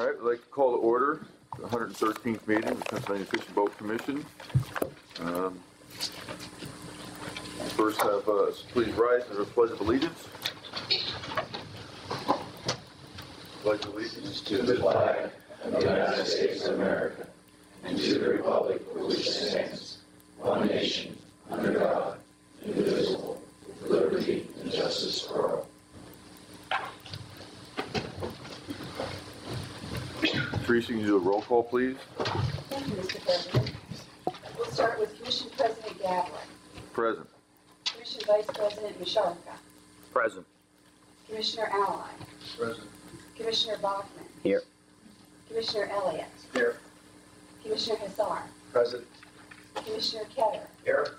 All right, I'd like to call to order the 113th meeting of the Pennsylvania Fish and Boat Commission. Um, First have, uh, please rise for the pledge of allegiance. Pledge allegiance to the flag of the United States of America and to the republic for which it stands, one nation, under God, indivisible, with liberty and justice for all. Teresa, can you do a roll call, please? Thank you, Mr. President. We'll start with Commission President Gavlick, Present. Commission Vice President Mascharka, Present. Commissioner Ali, Present. Commissioner Bachman. Here. Commissioner Elliott, Here. Commissioner Hussar, Present. Commissioner Ketter, Here.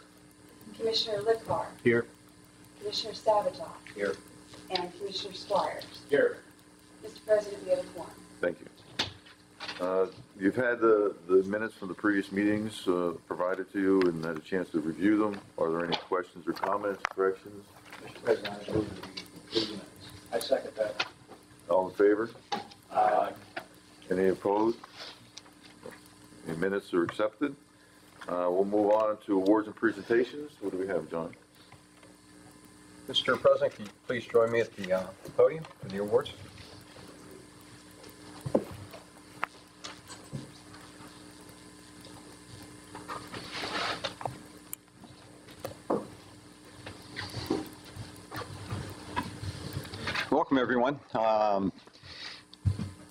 Commissioner Lichvar, Here. Commissioner Sabatose. Here. And Commissioner Squires. Here. Mr. President, we have a quorum. Thank you. Uh, You've had the, the minutes from the previous meetings uh, provided to you and had a chance to review them. Are there any questions or comments, corrections? Mr. President, I move that we approve the minutes. I second that. All in favor? Aye. Any opposed? The minutes are accepted. Uh, We'll move on to awards and presentations. What do we have, John? Mr. President, can you please join me at the uh, podium for the awards? Welcome, everyone. Um,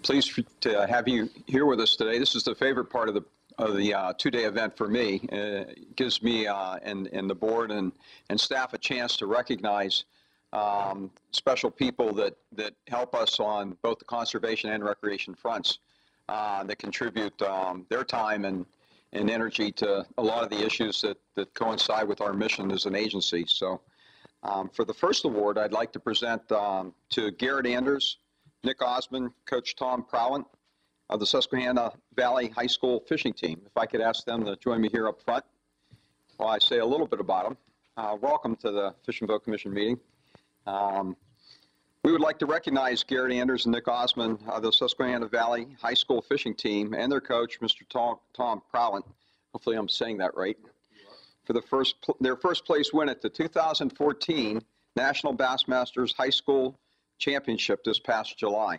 Pleased to have you here with us today. This is the favorite part of the, of the uh, two-day event for me. Uh, It gives me uh, and, and the board and, and staff a chance to recognize um, special people that, that help us on both the conservation and recreation fronts, uh, that contribute um, their time and, and energy to a lot of the issues that, that coincide with our mission as an agency. So um, for the first award, I'd like to present um, to Garrett Anders, Nick Osmond, Coach Tom Prowant of the Susquehanna Valley High School fishing team. If I could ask them to join me here up front while I say a little bit about them. Uh, welcome to the Fish and Boat Commission meeting. Um, we would like to recognize Garrett Anders and Nick Osmond of the Susquehanna Valley High School fishing team and their coach, Mr. Tom, Tom Prowant. Hopefully I'm saying that right. For the first, their first place win at the 2014 National Bassmasters High School Championship this past July.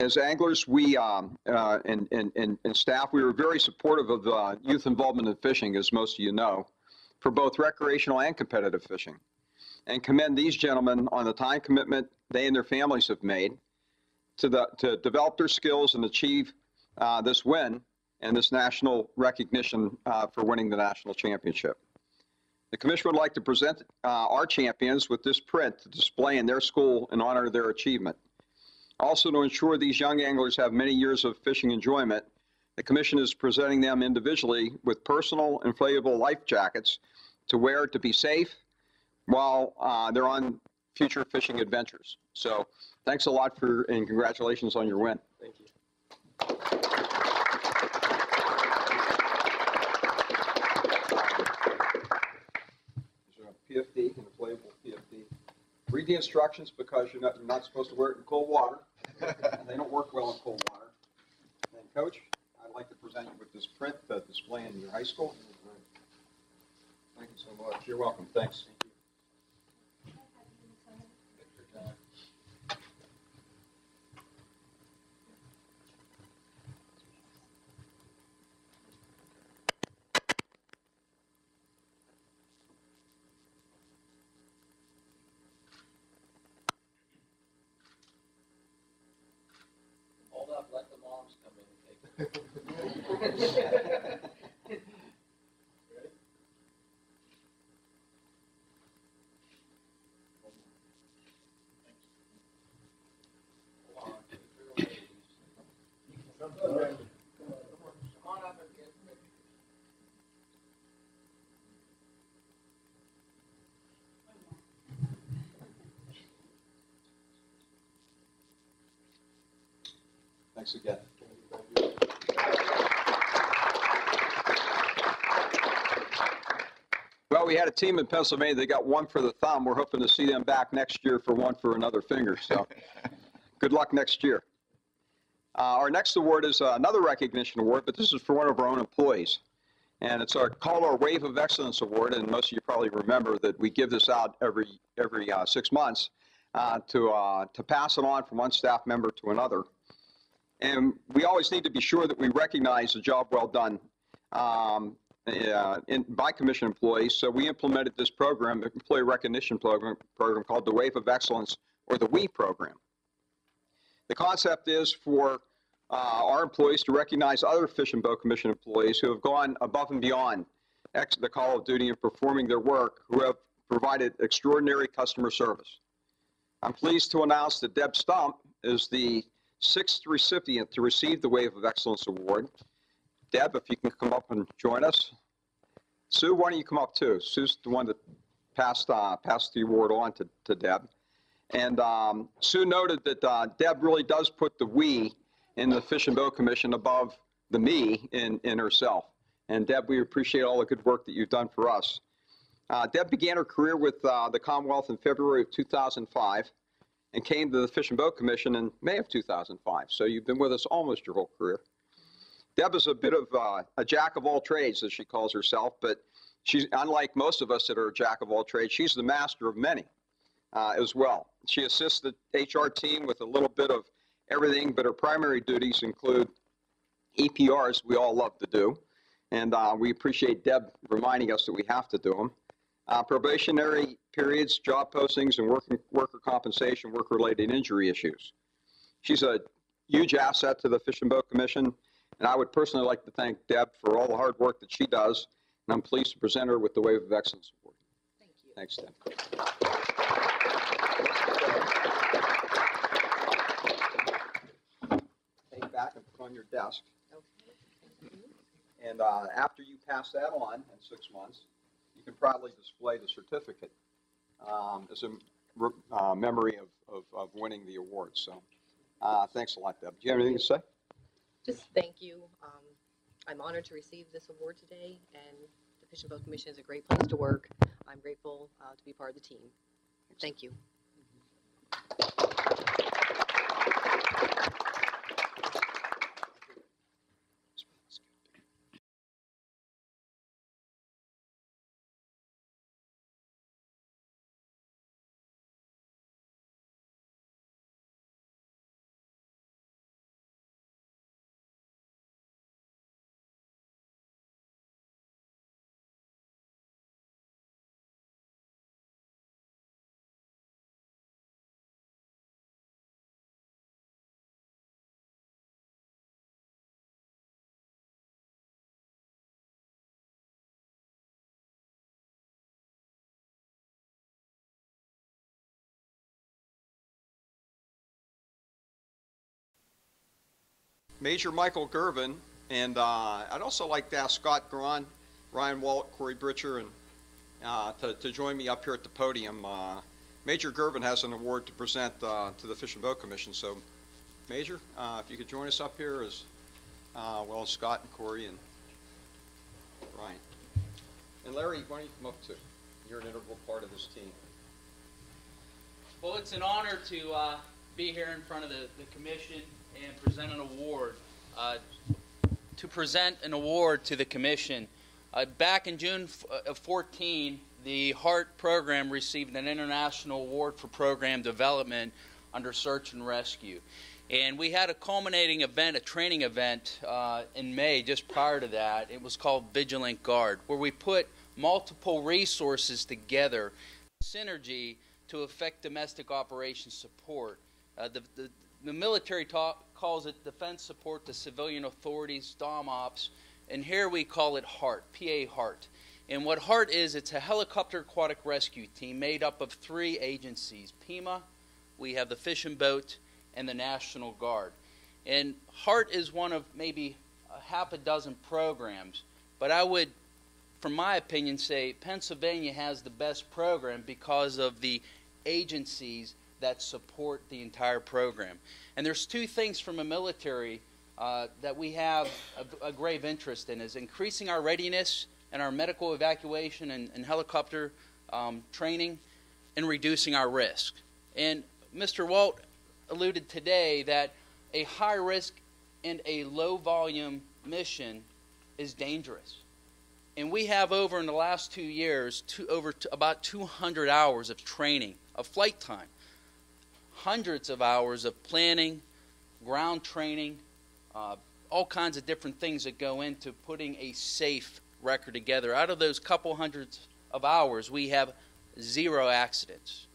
As anglers, we, um, uh, and, and, and, and staff, we were very supportive of uh, youth involvement in fishing, as most of you know, for both recreational and competitive fishing. And commend these gentlemen on the time commitment they and their families have made to, the, to develop their skills and achieve uh, this win and this national recognition uh, for winning the national championship. The commission would like to present uh, our champions with this print to display in their school in honor of their achievement. Also, to ensure these young anglers have many years of fishing enjoyment, the commission is presenting them individually with personal inflatable life jackets to wear to be safe while uh, they're on future fishing adventures. So, thanks a lot for and congratulations on your win. Thank you. These are a PFD, an inflatable PFD. Read the instructions because you're not, you're not supposed to wear it in cold water. They don't work well in cold water. And Coach, I'd like to present you with this print to display in your high school. Thank you so much. You're welcome. Thanks. Thanks again. Well, we had a team in Pennsylvania, they got one for the thumb. We're hoping to see them back next year for one for another finger, so good luck next year. Uh, Our next award is uh, another recognition award, but this is for one of our own employees. And it's our, Call our Wave of Excellence Award, and most of you probably remember that we give this out every, every uh, six months uh, to, uh, to pass it on from one staff member to another. And we always need to be sure that we recognize the job well done um, uh, in, by commission employees. So we implemented this program, the employee recognition program, program called the Wave of Excellence, or the WE program. The concept is for uh, our employees to recognize other Fish and Boat Commission employees who have gone above and beyond the call of duty in performing their work, who have provided extraordinary customer service. I'm pleased to announce that Deb Stump is the sixth recipient to receive the Wave of Excellence Award. Deb, if you can come up and join us. Sue, why don't you come up too? Sue's the one that passed, uh, passed the award on to, to Deb. And um, Sue noted that uh, Deb really does put the "we" in the Fish and Boat Commission above the "me" in, in herself. And Deb, we appreciate all the good work that you've done for us. Uh, Deb began her career with uh, the Commonwealth in February of 2005 and came to the Fish and Boat Commission in May of 2005. So you've been with us almost your whole career. Deb is a bit of uh, a jack of all trades, as she calls herself, but she's unlike most of us that are a jack of all trades. She's the master of many uh, as well. She assists the HR team with a little bit of everything, but her primary duties include EPRs, we all love to do, and uh, we appreciate Deb reminding us that we have to do them. Uh, probationary periods, job postings, and working, worker compensation, work-related injury issues. She's a huge asset to the Fish and Boat Commission, and I would personally like to thank Deb for all the hard work that she does, and I'm pleased to present her with the Wave of Excellence Award. Thank you. Thanks, Deb. Take back and put on your desk. Okay, you. And uh, after you pass that on in six months, you can proudly display the certificate um, as a uh, memory of, of, of winning the award. So uh, thanks a lot, Deb. Do you have anything to say? Just thank you. Um, I'm honored to receive this award today, and the Fish and Boat Commission is a great place to work. I'm grateful uh, to be part of the team. Thank you. Major Michael Gervin, and uh, I'd also like to ask Scott Braun, Ryan Walt, Corey Britcher, and uh, to, to join me up here at the podium. Uh, Major Gervin has an award to present uh, to the Fish and Boat Commission. So, Major, uh, if you could join us up here as uh, well as Scott and Corey and Ryan. And Larry, why don't you come up too? You're an integral part of this team. Well, it's an honor to be here in front of the, the commission and present an award. Uh, to present an award to the commission. Uh, back in June uh, of 14, the HART program received an international award for program development under search and rescue. And we had a culminating event, a training event uh, in May just prior to that. It was called Vigilant Guard, where we put multiple resources together, synergy to affect domestic operations support. Uh, the, the, the military talk, calls it defense support to civilian authorities, DOM ops, and here we call it HART, PA HART. And what HART is, it's a helicopter aquatic rescue team made up of three agencies PEMA, we have the Fish and Boat, and the National Guard. And HART is one of maybe a half a dozen programs, but I would, from my opinion, say Pennsylvania has the best program because of the agencies that support the entire program. And there's two things from a military uh, that we have a, a grave interest in is increasing our readiness and our medical evacuation and, and helicopter um, training and reducing our risk. And Mr. Walt alluded today that a high risk and a low volume mission is dangerous. And we have over in the last two years two, over about 200 hours of training, of flight time, hundreds of hours of planning, ground training, uh, all kinds of different things that go into putting a safe record together. Out of those couple hundreds of hours, we have zero accidents.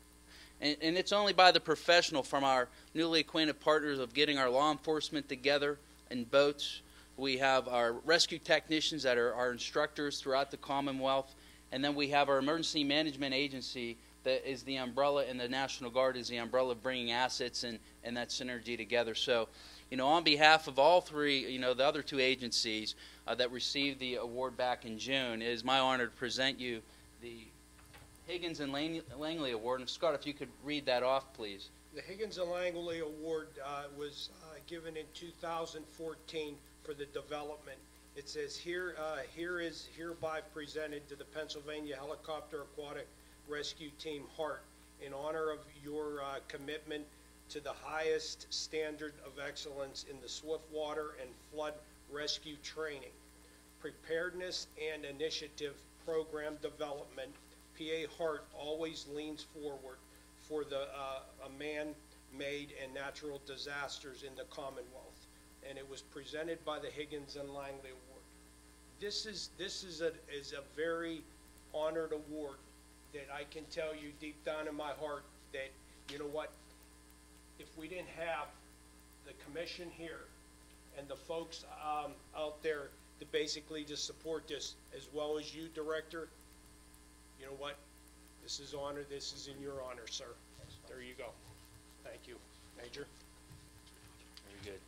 And, and it's only by the professional from our newly acquainted partners of getting our law enforcement together in boats. We have our rescue technicians that are our instructors throughout the Commonwealth. And then we have our emergency management agency that is the umbrella, and the National Guard is the umbrella of bringing assets and, and that synergy together. So, you know, on behalf of all three, you know, the other two agencies uh, that received the award back in June, it is my honor to present you the Higgins and Lang- Langley Award. And Scott, if you could read that off, please. The Higgins and Langley Award uh, was uh, given in 2014 for the development. It says here, uh, here is hereby presented to the Pennsylvania Helicopter Aquatic Rescue Team HART in honor of your uh, commitment to the highest standard of excellence in the swift water and flood rescue training, preparedness and initiative program development. PA HART always leans forward for the uh, man-made and natural disasters in the Commonwealth, and it was presented by the Higgins and Langley Award. This is this is a is a very honored award that I can tell you deep down in my heart that you know what, if we didn't have the commission here and the folks um, out there to basically just support this, as well as you, Director, you know what? This is honor, this is in your honor, sir. There you go. Thank you, Major. Very good.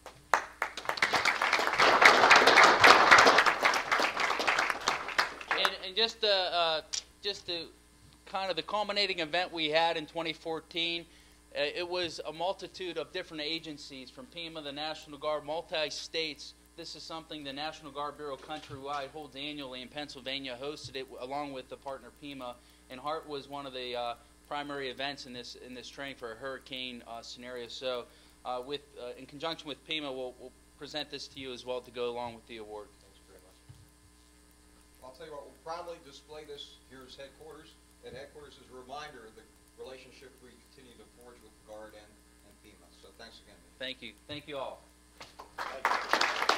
And, and just the uh, just the kind of the culminating event we had in 2014. Uh, it was a multitude of different agencies from FEMA, the National Guard, multi states. This is something the National Guard Bureau countrywide holds annually, and Pennsylvania hosted it along with the partner FEMA. And HART was one of the uh, primary events in this in this training for a hurricane uh, scenario. So, uh, with uh, in conjunction with FEMA, we'll, we'll present this to you as well to go along with the award. Thanks very much. I'll tell you what, we'll proudly display this here as headquarters. At headquarters is a reminder of the relationship we continue to forge with the Guard and, and FEMA. So thanks again. Thank you. Thank you all. Thank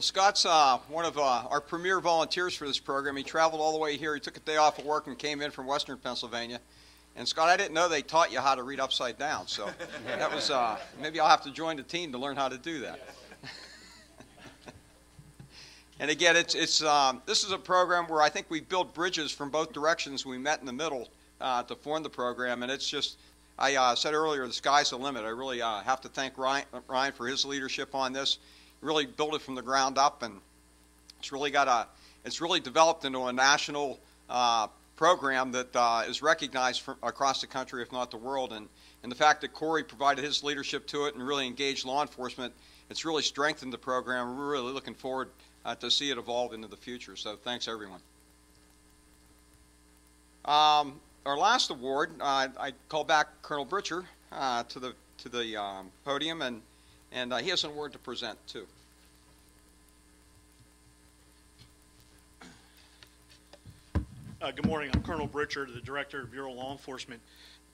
Well, Scott's uh, one of uh, our premier volunteers for this program. He traveled all the way here. He took a day off of work and came in from Western Pennsylvania. And Scott, I didn't know they taught you how to read upside down. So that was uh, maybe I'll have to join the team to learn how to do that. and again, it's it's um, this is a program where I think we built bridges from both directions. We met in the middle uh, to form the program, and it's just. I uh, said earlier, the sky's the limit. I really uh, have to thank Ryan, Ryan for his leadership on this really built it from the ground up, and it's really got a, it's really developed into a national uh, program that uh, is recognized across the country, if not the world. And, and the fact that Corey provided his leadership to it and really engaged law enforcement, it's really strengthened the program. We're really looking forward uh, to see it evolve into the future. So thanks, everyone. Um, our last award, uh, I call back Colonel Britcher uh, to the to the um, podium, and and uh, he has an award to present too. Uh, Good morning. I'm Colonel Britcher, the Director of Bureau of Law Enforcement.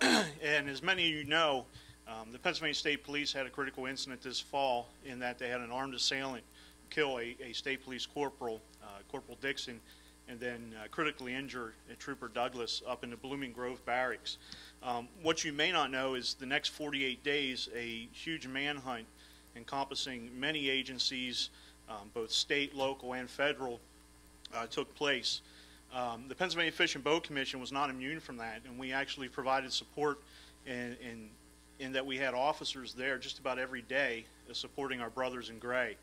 And as many of you know, um, the Pennsylvania State Police had a critical incident this fall in that they had an armed assailant kill a, a state police corporal, uh, Corporal Dickson, and then uh, critically injure a Trooper Douglass up in the Blooming Grove Barracks. Um, What you may not know is the next 48 days, a huge manhunt encompassing many agencies, um, both state, local, and federal, uh, took place. Um, the Pennsylvania Fish and Boat Commission was not immune from that, and we actually provided support in, in, in that we had officers there just about every day uh, supporting our brothers in gray.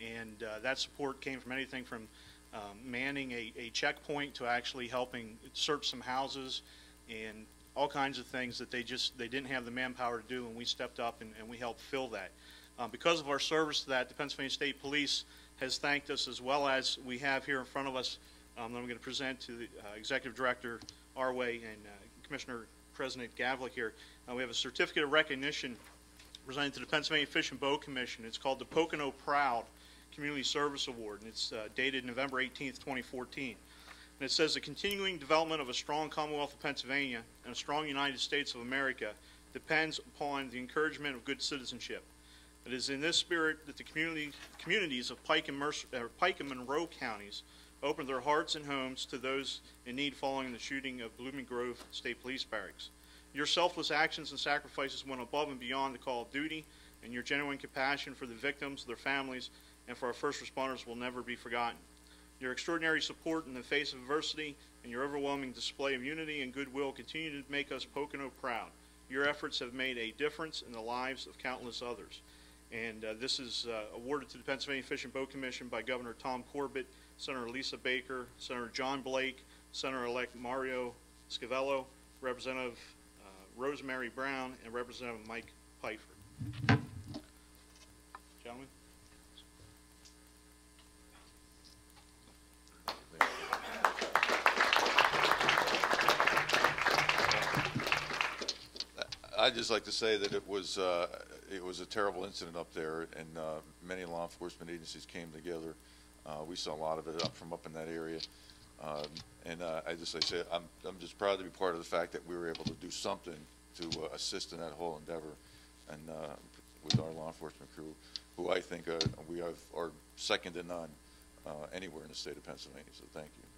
And uh, that support came from anything from um, manning a, a checkpoint to actually helping search some houses and all kinds of things that they just they didn't have the manpower to do, and we stepped up and, and we helped fill that. Uh, because of our service to that, the Pennsylvania State Police has thanked us as well as we have here in front of us um, that I'm going to present to the uh, Executive Director Arway and uh, Commissioner President Gavlick here. Uh, we have a certificate of recognition presented to the Pennsylvania Fish and Boat Commission. It's called the Pocono Proud Community Service Award, and it's uh, dated November 18th, 2014. And it says the continuing development of a strong Commonwealth of Pennsylvania and a strong United States of America depends upon the encouragement of good citizenship. It is in this spirit that the community, communities of Pike and, Mercer, uh, Pike and Monroe counties opened their hearts and homes to those in need following the shooting of Blooming Grove State Police Barracks. Your selfless actions and sacrifices went above and beyond the call of duty, and your genuine compassion for the victims, their families, and for our first responders will never be forgotten. Your extraordinary support in the face of adversity and your overwhelming display of unity and goodwill continue to make us Pocono proud. Your efforts have made a difference in the lives of countless others. And uh, this is uh, awarded to the Pennsylvania Fish and Boat Commission by Governor Tom Corbett, Senator Lisa Baker, Senator John Blake, Senator-elect Mario Scavello, Representative uh, Rosemary Brown, and Representative Mike Peifer. Gentlemen? I'd just like to say that it was, uh, it was a terrible incident up there, and uh, many law enforcement agencies came together. Uh, We saw a lot of it up from up in that area. Um, And uh, I just, like I say, I'm, I'm just proud to be part of the fact that we were able to do something to uh, assist in that whole endeavor, and uh, with our law enforcement crew, who I think uh, we have, are second to none anywhere in the state of Pennsylvania, so thank you.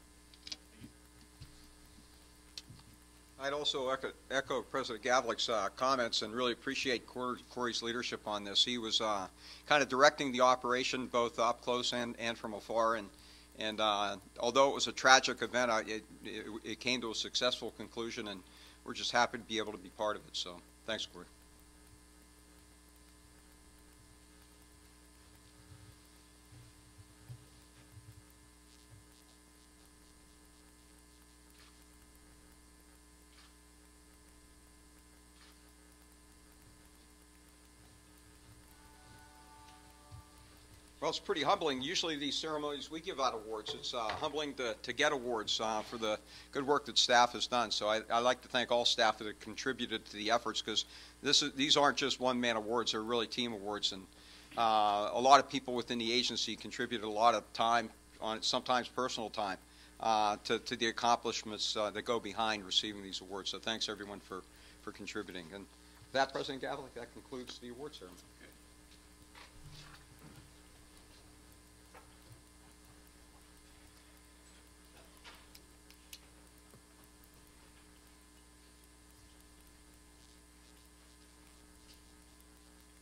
I'd also echo, echo President Gavlick's uh, comments and really appreciate Corey's leadership on this. He was uh, kind of directing the operation both up close and, and from afar. And, and uh, although it was a tragic event, it, it, it came to a successful conclusion, and we're just happy to be able to be part of it. So thanks, Corey. Well, it's pretty humbling. Usually these ceremonies, we give out awards. It's uh, humbling to, to get awards uh, for the good work that staff has done. So I, I'd like to thank all staff that have contributed to the efforts because this is, these aren't just one-man awards. They're really team awards. And uh, a lot of people within the agency contributed a lot of time, on sometimes personal time, uh, to, to the accomplishments uh, that go behind receiving these awards. So thanks, everyone, for, for contributing. And that, President Gavlick, that concludes the award ceremony.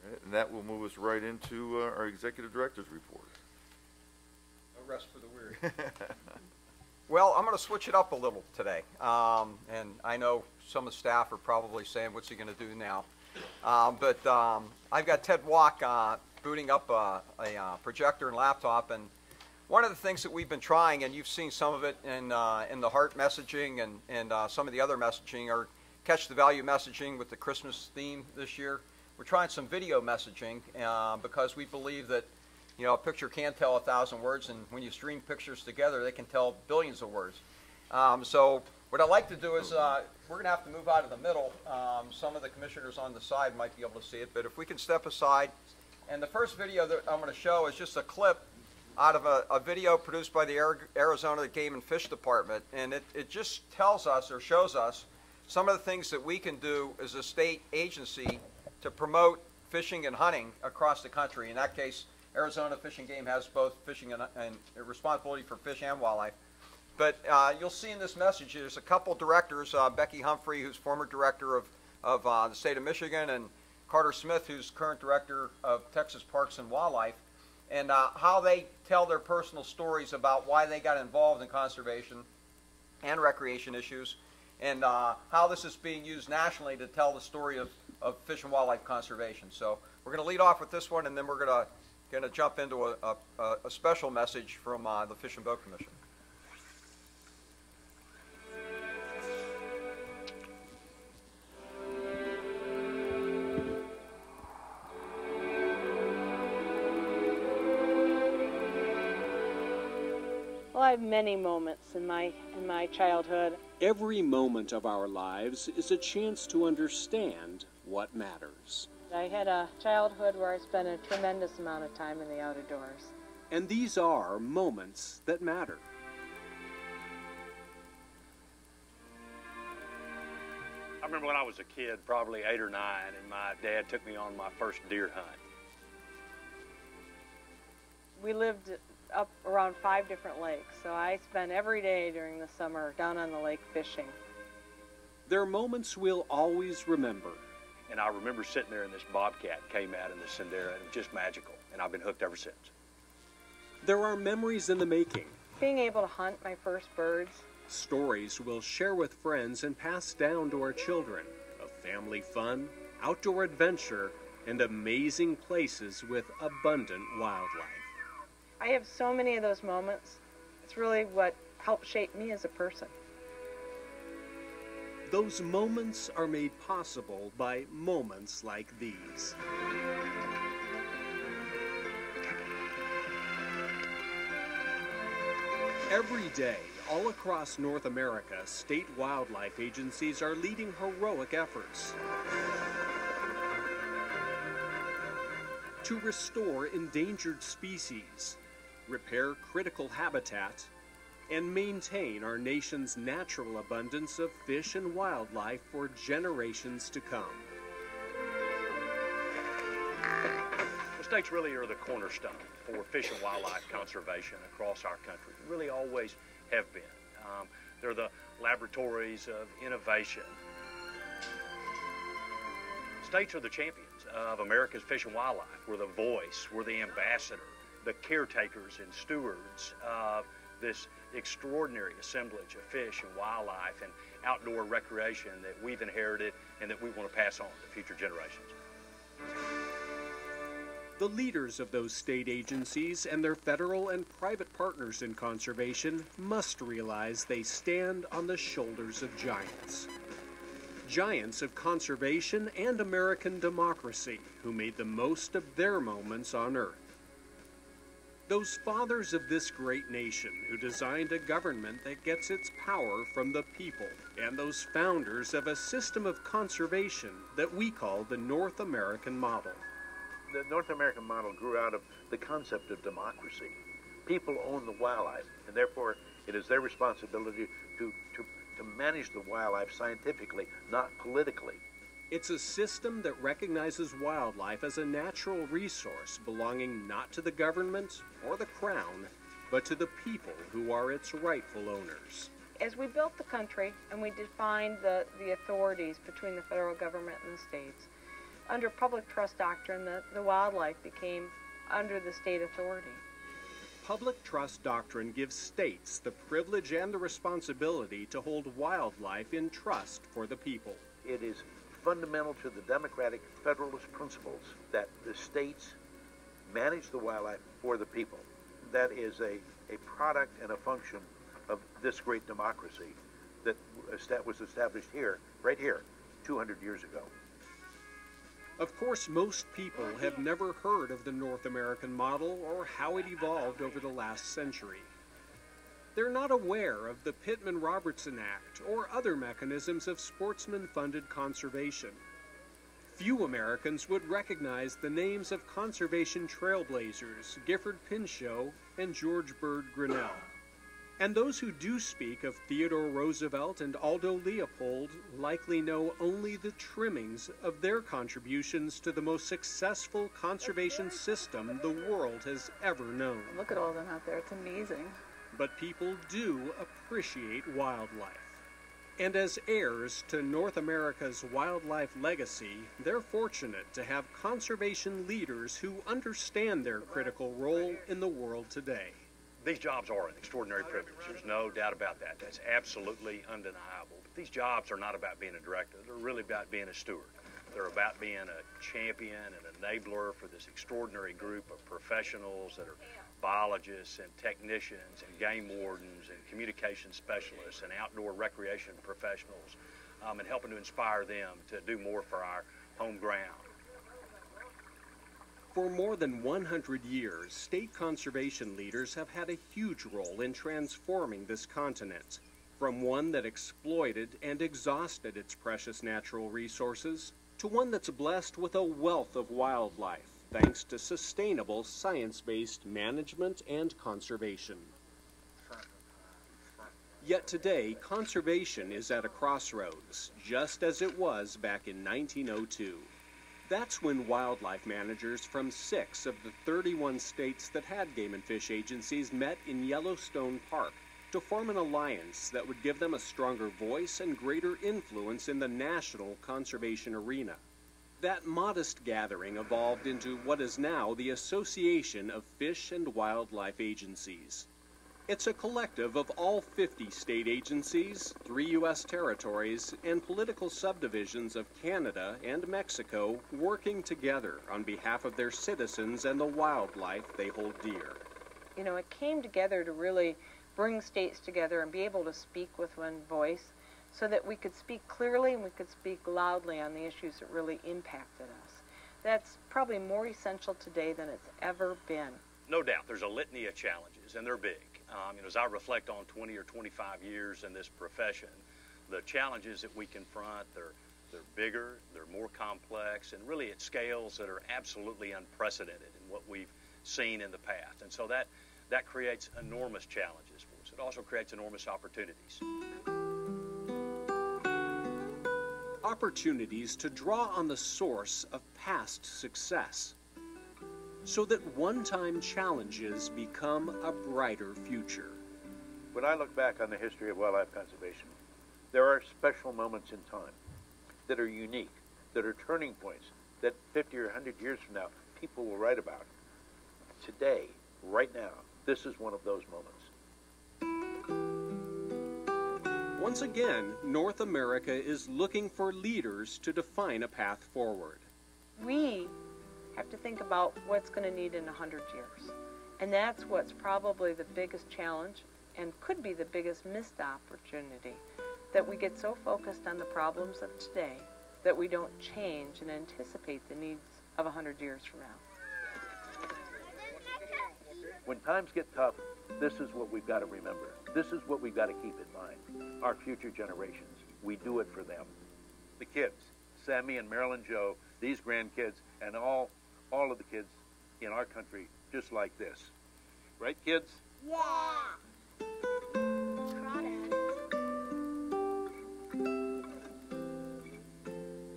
All right, And that will move us right into uh, our executive director's report. No rest for the weary. Well, I'm going to switch it up a little today. Um, and I know some of the staff are probably saying, what's he going to do now? Um, but um, I've got Ted Walk uh, booting up a, a uh, projector and laptop. And one of the things that we've been trying, and you've seen some of it in, uh, in the heart messaging and, and uh, some of the other messaging, are catch the value messaging with the Christmas theme this year. We're trying some video messaging uh, because we believe that you know, a picture can tell a thousand words, and when you stream pictures together, they can tell billions of words. Um, so what I'd like to do is, uh, we're gonna have to move out of the middle. Um, some of the commissioners on the side might be able to see it, but if we can step aside. And the first video that I'm gonna show is just a clip out of a, a video produced by the Arizona Game and Fish Department. And it, it just tells us or shows us some of the things that we can do as a state agency to promote fishing and hunting across the country. In that case, Arizona Fish and Game has both fishing and, and responsibility for fish and wildlife. But uh, you'll see in this message, there's a couple directors, uh, Becky Humphries, who's former director of, of uh, the state of Michigan, and Carter Smith, who's current director of Texas Parks and Wildlife, and uh, how they tell their personal stories about why they got involved in conservation and recreation issues, and uh, how this is being used nationally to tell the story of, of fish and wildlife conservation. So we're going to lead off with this one, and then we're going to going to jump into a, a, a special message from uh, the Fish and Boat Commission. Well, I have many moments in my in my childhood. Every moment of our lives is a chance to understand what matters. I had a childhood where I spent a tremendous amount of time in the outdoors. And these are moments that matter. I remember when I was a kid, probably eight or nine, and my dad took me on my first deer hunt. We lived up around five different lakes, so I spent every day during the summer down on the lake fishing. They're moments we'll always remember. And I remember sitting there and this bobcat came out in the sendero, and it was just magical. And I've been hooked ever since. There are memories in the making, Being able to hunt my first birds, stories we'll share with friends and pass down to our children of family fun, outdoor adventure, and amazing places with abundant wildlife. I have so many of those moments. It's really what helped shape me as a person. Those moments are made possible by moments like these. Every day, all across North America, state wildlife agencies are leading heroic efforts to restore endangered species, repair critical habitat, and maintain our nation's natural abundance of fish and wildlife for generations to come. The states really are the cornerstone for fish and wildlife conservation across our country. Really always have been. Um, they're the laboratories of innovation. States are the champions of America's fish and wildlife. We're the voice, we're the ambassador, the caretakers and stewards of this extraordinary assemblage of fish and wildlife and outdoor recreation that we've inherited and that we want to pass on to future generations. The leaders of those state agencies and their federal and private partners in conservation must realize they stand on the shoulders of giants. Giants of conservation and American democracy who made the most of their moments on Earth. Those fathers of this great nation who designed a government that gets its power from the people, and those founders of a system of conservation that we call the North American model. The North American model grew out of the concept of democracy. People own the wildlife, and therefore it is their responsibility to, to, to manage the wildlife scientifically, not politically. It's a system that recognizes wildlife as a natural resource belonging not to the government or the crown, but to the people who are its rightful owners. As we built the country and we defined the, the authorities between the federal government and the states, under public trust doctrine, the, the wildlife became under the state authority. Public trust doctrine gives states the privilege and the responsibility to hold wildlife in trust for the people. It is fundamental to the democratic federalist principles that the states manage the wildlife for the people. That is a, a product and a function of this great democracy that was established here, right here, 200 years ago. Of course, most people have never heard of the North American model or how it evolved over the last century. They're not aware of the Pittman Robertson Act or other mechanisms of sportsman funded conservation. Few Americans would recognize the names of conservation trailblazers Gifford Pinchot and George Bird Grinnell. And those who do speak of Theodore Roosevelt and Aldo Leopold likely know only the trimmings of their contributions to the most successful conservation system the world has ever known. Look at all of them out there. It's amazing. But people do appreciate wildlife. And as heirs to North America's wildlife legacy, they're fortunate to have conservation leaders who understand their critical role in the world today. These jobs are an extraordinary privilege. There's no doubt about that. That's absolutely undeniable. But these jobs are not about being a director. They're really about being a steward. They're about being a champion and enabler for this extraordinary group of professionals that are biologists and technicians and game wardens and communication specialists and outdoor recreation professionals um, and helping to inspire them to do more for our home ground. For more than 100 years, state conservation leaders have had a huge role in transforming this continent from one that exploited and exhausted its precious natural resources to one that's blessed with a wealth of wildlife thanks to sustainable science-based management and conservation. Yet today, conservation is at a crossroads, just as it was back in 1902. That's when wildlife managers from six of the 31 states that had game and fish agencies met in Yellowstone Park to form an alliance that would give them a stronger voice and greater influence in the national conservation arena. That modest gathering evolved into what is now the Association of Fish and Wildlife Agencies. It's a collective of all 50 state agencies, three U.S. territories, and political subdivisions of Canada and Mexico working together on behalf of their citizens and the wildlife they hold dear. You know, it came together to really bring states together and be able to speak with one voice so that we could speak clearly and we could speak loudly on the issues that really impacted us. That's probably more essential today than it's ever been. No doubt, there's a litany of challenges, and they're big. Um, you know, as I reflect on 20 or 25 years in this profession, the challenges that we confront, they're, they're bigger, they're more complex, and really at scales that are absolutely unprecedented in what we've seen in the past. And so that, that creates enormous challenges for us. It also creates enormous opportunities. Opportunities to draw on the source of past success so that one-time challenges become a brighter future. When I look back on the history of wildlife conservation, there are special moments in time that are unique, that are turning points, that 50 or 100 years from now, people will write about. Today, right now, this is one of those moments. Once again, North America is looking for leaders to define a path forward. We have to think about what's going to need in 100 years. And that's what's probably the biggest challenge and could be the biggest missed opportunity that we get so focused on the problems of today that we don't change and anticipate the needs of 100 years from now. When times get tough, this is what we've got to remember. This is what we've got to keep in mind. Our future generations. We do it for them. The kids, Sammy and Marilyn Joe, these grandkids, and all all of the kids in our country just like this. Right, kids? Yeah.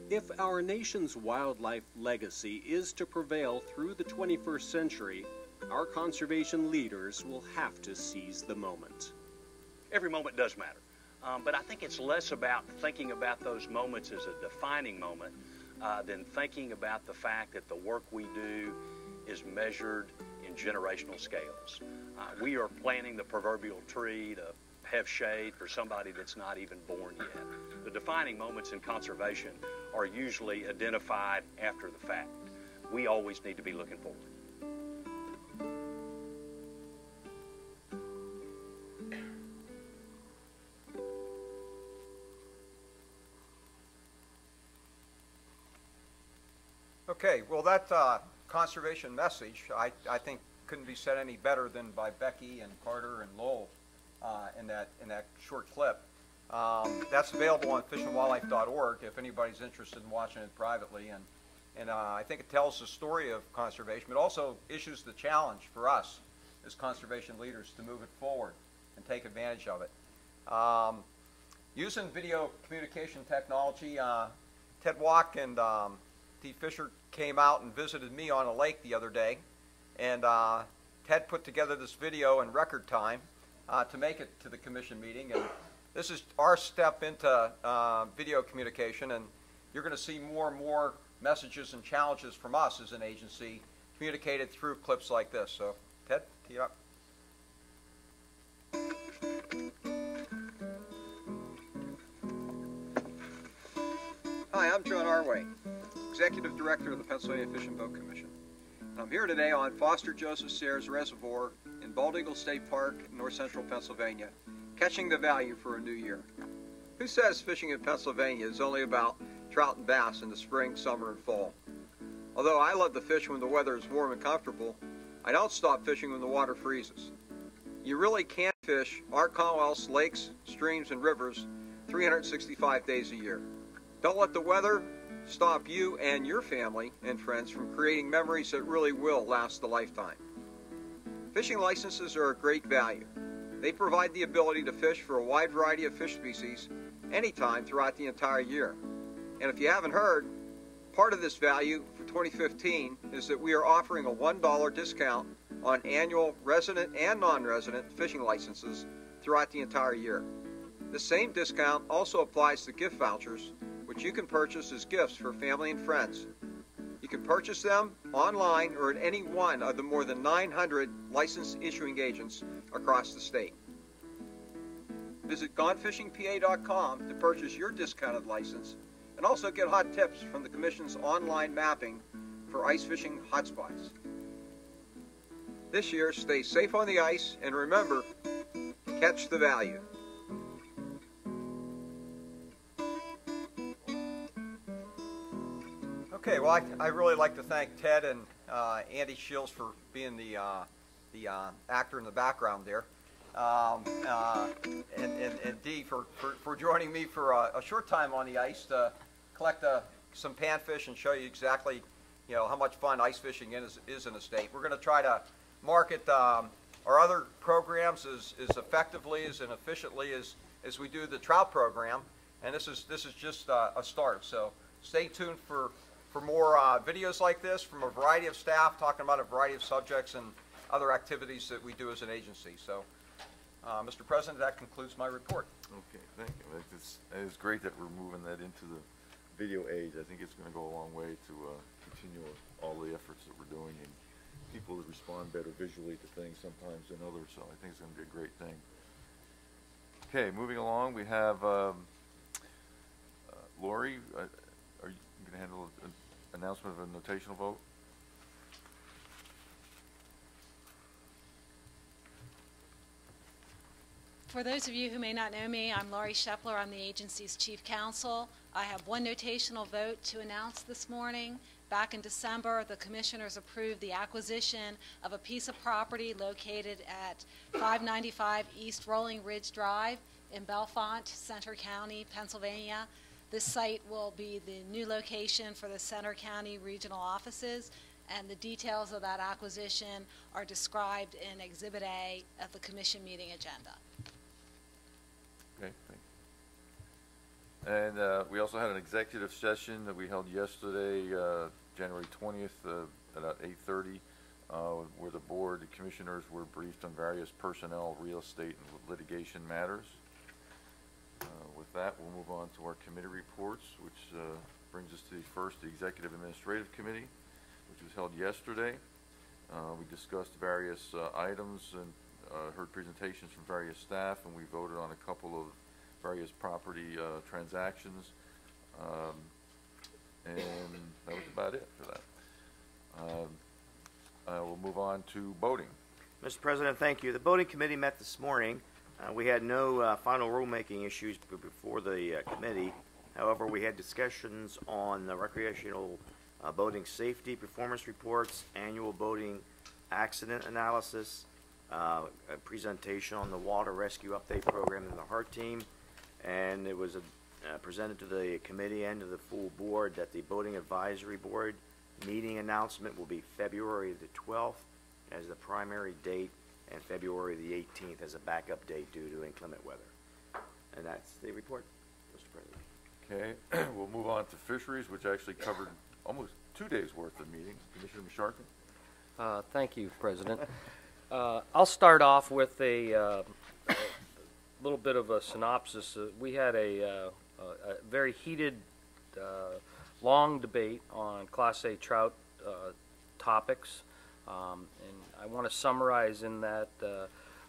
If our nation's wildlife legacy is to prevail through the 21st century, our conservation leaders will have to seize the moment. Every moment does matter. Um, but I think it's less about thinking about those moments as a defining moment uh, than thinking about the fact that the work we do is measured in generational scales. Uh, we are planting the proverbial tree to have shade for somebody that's not even born yet. The defining moments in conservation are usually identified after the fact. We always need to be looking forward. Okay, well, that uh, conservation message, I, I think, couldn't be said any better than by Becky and Carter and Lowell. uh, in that, in that short clip. Um, That's available on fishandwildlife.org if anybody's interested in watching it privately. And, and uh, I think it tells the story of conservation, but also issues the challenge for us as conservation leaders to move it forward and take advantage of it. Um, Using video communication technology, uh, Ted Walke and um, Fisher came out and visited me on a lake the other day, and uh, Ted put together this video in record time uh, to make it to the commission meeting. And this is our step into uh, video communication, and you're going to see more and more messages and challenges from us as an agency communicated through clips like this. So, Ted, tee up. Hi, I'm John Arway, Executive Director of the Pennsylvania Fish and Boat Commission. I'm here today on Foster Joseph Sayers Reservoir in Bald Eagle State Park, in north central Pennsylvania, catching the value for a new year. Who says fishing in Pennsylvania is only about trout and bass in the spring, summer, and fall? Although I love to fish when the weather is warm and comfortable, I don't stop fishing when the water freezes. You really can't fish our Commonwealth's lakes, streams, and rivers 365 days a year. Don't let the weather stop you and your family and friends from creating memories that really will last a lifetime. Fishing licenses are a great value. They provide the ability to fish for a wide variety of fish species anytime throughout the entire year. And if you haven't heard, part of this value for 2015 is that we are offering a $1 discount on annual resident and non-resident fishing licenses throughout the entire year. The same discount also applies to gift vouchers, which you can purchase as gifts for family and friends. You can purchase them online or at any one of the more than 900 licensed issuing agents across the state. Visit gonefishingpa.com to purchase your discounted license and also get hot tips from the Commission's online mapping for ice fishing hotspots. This year, stay safe on the ice and remember, catch the value. Well, I, I really like to thank Ted and uh, Andy Shiels for being the, uh, the uh, actor in the background there. Um, uh, and, and, and Dee for, for, for joining me for a, a short time on the ice to collect uh, some panfish and show you exactly, you know, how much fun ice fishing is, is in the state. We're going to try to market um, our other programs as, as effectively as and efficiently as, as we do the trout program. And this is, this is just uh, a start. So stay tuned for, for more uh, videos like this from a variety of staff talking about a variety of subjects and other activities that we do as an agency. So, uh, Mr. President, that concludes my report. Okay, thank you. It's, it's great that we're moving that into the video age. I think it's going to go a long way to uh, continue all the efforts that we're doing and people that respond better visually to things sometimes than others. So I think it's going to be a great thing. Okay, moving along, we have um, uh, Laurie. Uh, are you going to handle an announcement of a notational vote? For those of you who may not know me, I'm Laurie Shepler. I'm the agency's chief counsel. I have one notational vote to announce this morning. Back in December, the commissioners approved the acquisition of a piece of property located at 595 East Rolling Ridge Drive in Bellefonte, Centre County, Pennsylvania. This site will be the new location for the Centre County regional offices, and the details of that acquisition are described in Exhibit A of the commission meeting agenda. Okay, thank you. And uh, we also had an executive session that we held yesterday, uh, January 20th, uh, at about 8:30, uh, where the board, the commissioners were briefed on various personnel, real estate, and litigation matters. That, we'll move on to our committee reports, which uh, brings us to the first, the Executive Administrative Committee, which was held yesterday. Uh, We discussed various uh, items and uh, heard presentations from various staff, and we voted on a couple of various property uh, transactions. Um, And that was about it for that. Um, We'll move on to boating. Mr. President, thank you. The voting committee met this morning. Uh, we had no uh, final rulemaking issues before the uh, committee. However, we had discussions on the recreational uh, boating safety performance reports, annual boating accident analysis, uh, a presentation on the water rescue update program and the HART team. And it was uh, presented to the committee and to the full board that the Boating Advisory Board meeting announcement will be February the 12th as the primary date and February the 18th as a backup date due to inclement weather. And that's the report, Mr. President. Okay, we'll move on to fisheries, which actually covered almost two days' worth of meetings. Commissioner Mascharka? Uh, Thank you, President. Uh, I'll start off with a uh, a little bit of a synopsis. Uh, We had a uh, a a very heated, uh, long debate on Class A trout uh, topics. Um, And I want to summarize in that uh,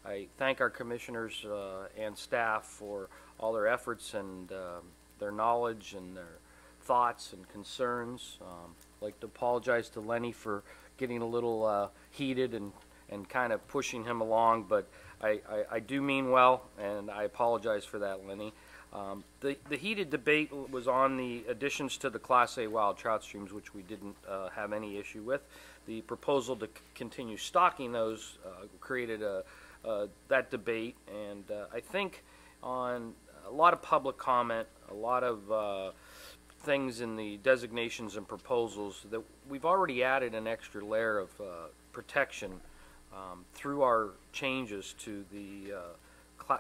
I thank our commissioners uh, and staff for all their efforts and um, their knowledge and their thoughts and concerns. Um, I'd like to apologize to Lenny for getting a little uh, heated and, and kind of pushing him along, but I, I, I do mean well, and I apologize for that, Lenny. Um, the, the heated debate was on the additions to the Class A wild trout streams, which we didn't uh, have any issue with. The proposal to continue stocking those uh, created a, uh, that debate, and uh, I think on a lot of public comment, a lot of uh, things in the designations and proposals that we've already added an extra layer of uh, protection um, through our changes to the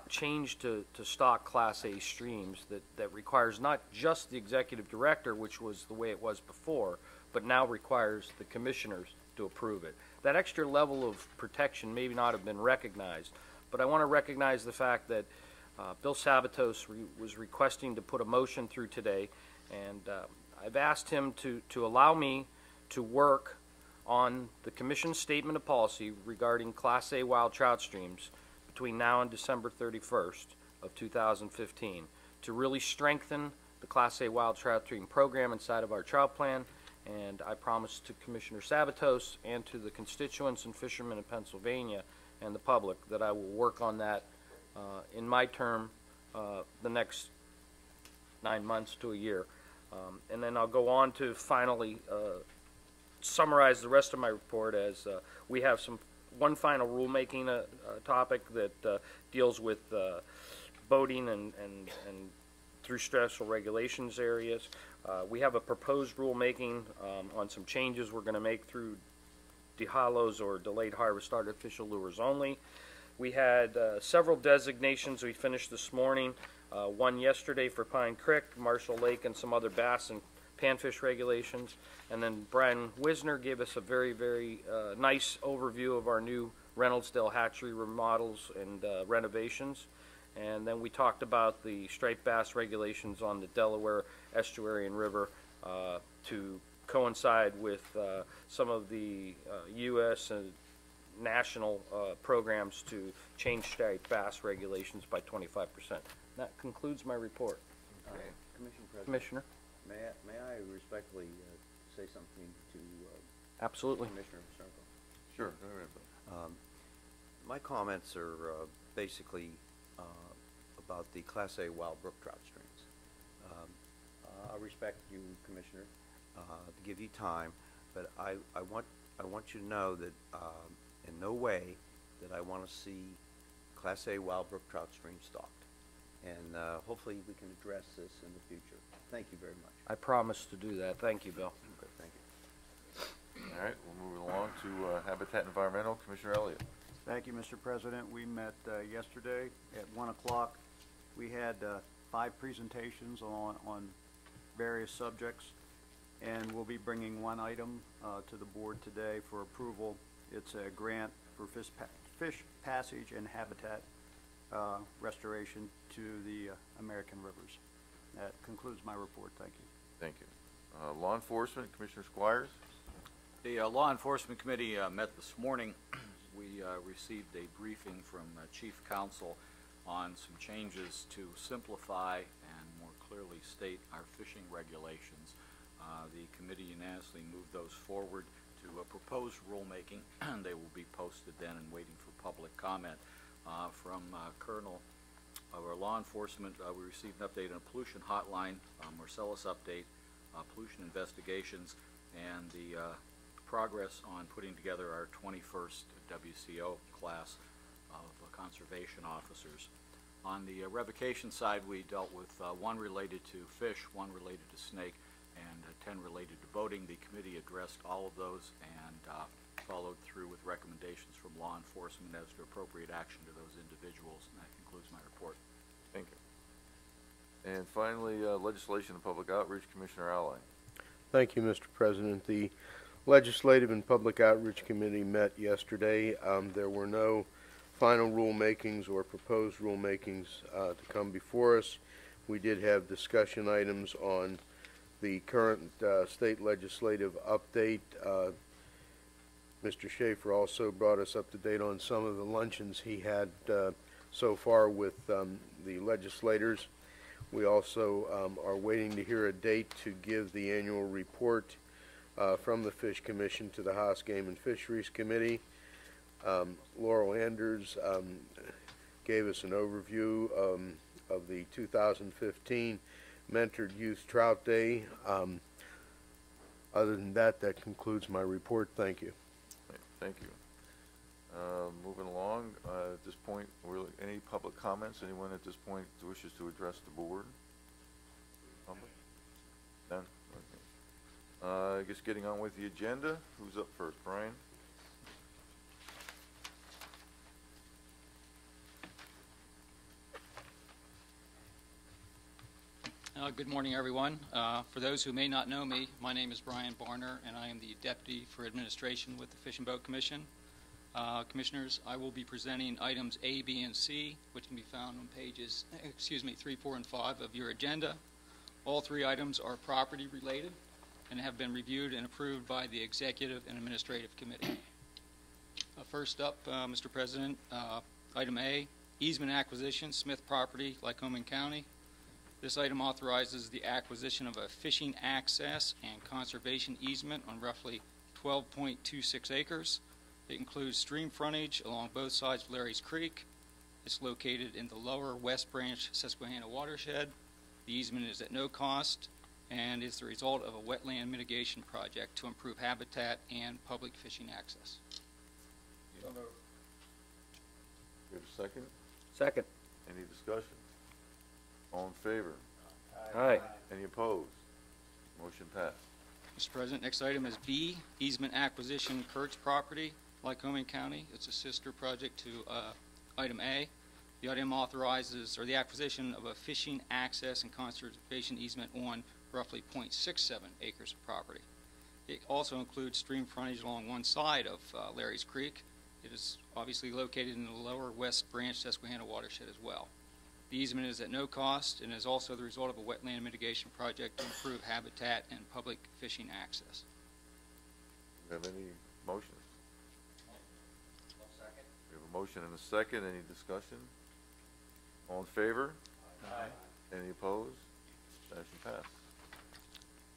change to, to stock Class A streams that, that requires not just the executive director, which was the way it was before, but now requires the commissioners to approve it. That extra level of protection maybe not have been recognized, but I want to recognize the fact that uh, Bill Sabatose re- was requesting to put a motion through today, and uh, I've asked him to, to allow me to work on the commission's statement of policy regarding Class A wild trout streams between now and December 31st of 2015 to really strengthen the Class A wild trout stream program inside of our trout plan. And I promise to Commissioner Sabatose and to the constituents and fishermen in Pennsylvania and the public that I will work on that uh, in my term uh, the next nine months to a year. Um, And then I'll go on to finally uh, summarize the rest of my report as uh, we have some, one final rulemaking uh, uh, topic that uh, deals with boating and, and, and through stressful regulations areas. We have a proposed rulemaking um, on some changes we're going to make through DHALOs or delayed harvest artificial lures only. We had uh, several designations we finished this morning, uh, one yesterday for Pine Creek, Marshall Lake, and some other bass and panfish regulations. And then Brian Wisor gave us a very, very uh, nice overview of our new Reynoldsdale hatchery remodels and uh, renovations. And then we talked about the striped bass regulations on the Delaware estuary and river uh, to coincide with uh, some of the uh, U.S. and national uh, programs to change striped bass regulations by 25%. That concludes my report. Uh, Commission President. Commissioner? May I, may I respectfully uh, say something to uh, Absolutely. Commissioner Sarko? Sure, go ahead, Bill. Um, My comments are uh, basically uh, about the Class A wild brook trout streams. Um, uh, I respect you, Commissioner, uh, to give you time, but I, I want, I want you to know that um, in no way that I want to see Class A wild brook trout streams stocked. And uh, hopefully we can address this in the future. Thank you very much. I promise to do that. Thank you, Bill. Okay, thank you. All right, we'll move along to uh, Habitat Environmental. Commissioner Elliott. Thank you, Mr. President. We met uh, yesterday at 1 o'clock. We had uh, five presentations on, on various subjects, and we'll be bringing one item uh, to the board today for approval. It's a grant for fish, pa- fish passage and habitat uh, restoration to the uh, American rivers. That concludes my report. Thank you. Thank you. Uh, Law Enforcement, Commissioner Squires. The uh, Law Enforcement Committee uh, met this morning. We uh, received a briefing from uh, Chief Counsel on some changes to simplify and more clearly state our fishing regulations. Uh, The committee unanimously moved those forward to a proposed rulemaking. And they will be posted then and waiting for public comment. Uh, From uh, Colonel of our law enforcement, uh, we received an update on a pollution hotline, uh, Marcellus update, uh, pollution investigations, and the uh, progress on putting together our 21st WCO class of uh, conservation officers. On the uh, revocation side, we dealt with uh, one related to fish, one related to snake, and uh, 10 related to boating. The committee addressed all of those and uh, followed through with recommendations from law enforcement as to appropriate action to those individuals, and that concludes my report. Thank you. And finally, uh, Legislation and Public Outreach, Commissioner Ali. Thank you, Mr. President. The Legislative and Public Outreach Committee met yesterday. Um, there were no final rulemakings or proposed rulemakings uh, to come before us. We did have discussion items on the current uh, state legislative update. Uh, Mr. Schaeffer also brought us up to date on some of the luncheons he had uh, so far with um, the legislators. We also um, are waiting to hear a date to give the annual report uh, from the Fish Commission to the House Game and Fisheries Committee. Um, Laurel Anders um, gave us an overview um, of the 2015 Mentored Youth Trout Day. Um, other than that, that concludes my report. Thank you. Thank you. Uh, Moving along, uh, at this point, will- any public comments? Anyone at this point wishes to address the board? Public? None? Okay. Uh, I guess getting on with the agenda, who's up first? Brian? Uh, Good morning, everyone. Uh, For those who may not know me, my name is Brian Barner, and I am the Deputy for Administration with the Fish and Boat Commission. Uh, Commissioners, I will be presenting items A, B, and C, which can be found on pages, excuse me, 3, 4, and 5 of your agenda. All three items are property-related and have been reviewed and approved by the Executive and Administrative Committee. Uh, First up, uh, Mr. President, uh, item A, easement acquisition, Smith property, Lycoming County. This item authorizes the acquisition of a fishing access and conservation easement on roughly 12.26 acres. It includes stream frontage along both sides of Larry's Creek. It's located in the lower West Branch Susquehanna watershed. The easement is at no cost and is the result of a wetland mitigation project to improve habitat and public fishing access. You have a second? Second. Any discussion? All in favor? Aye. Any opposed? Motion passed. Mr. President, next item is B, easement acquisition Kurtz property, Lycoming County. It's a sister project to uh, item A. The item authorizes, or the acquisition of a fishing access and conservation easement on roughly .67 acres of property. It also includes stream frontage along one side of uh, Larry's Creek. It is obviously located in the lower West Branch Susquehanna watershed as well. The easement is at no cost and is also the result of a wetland mitigation project to improve habitat and public fishing access. Do you have any motions? We have a motion and a second. Any discussion? All in favor? Aye. Any opposed? Motion passed.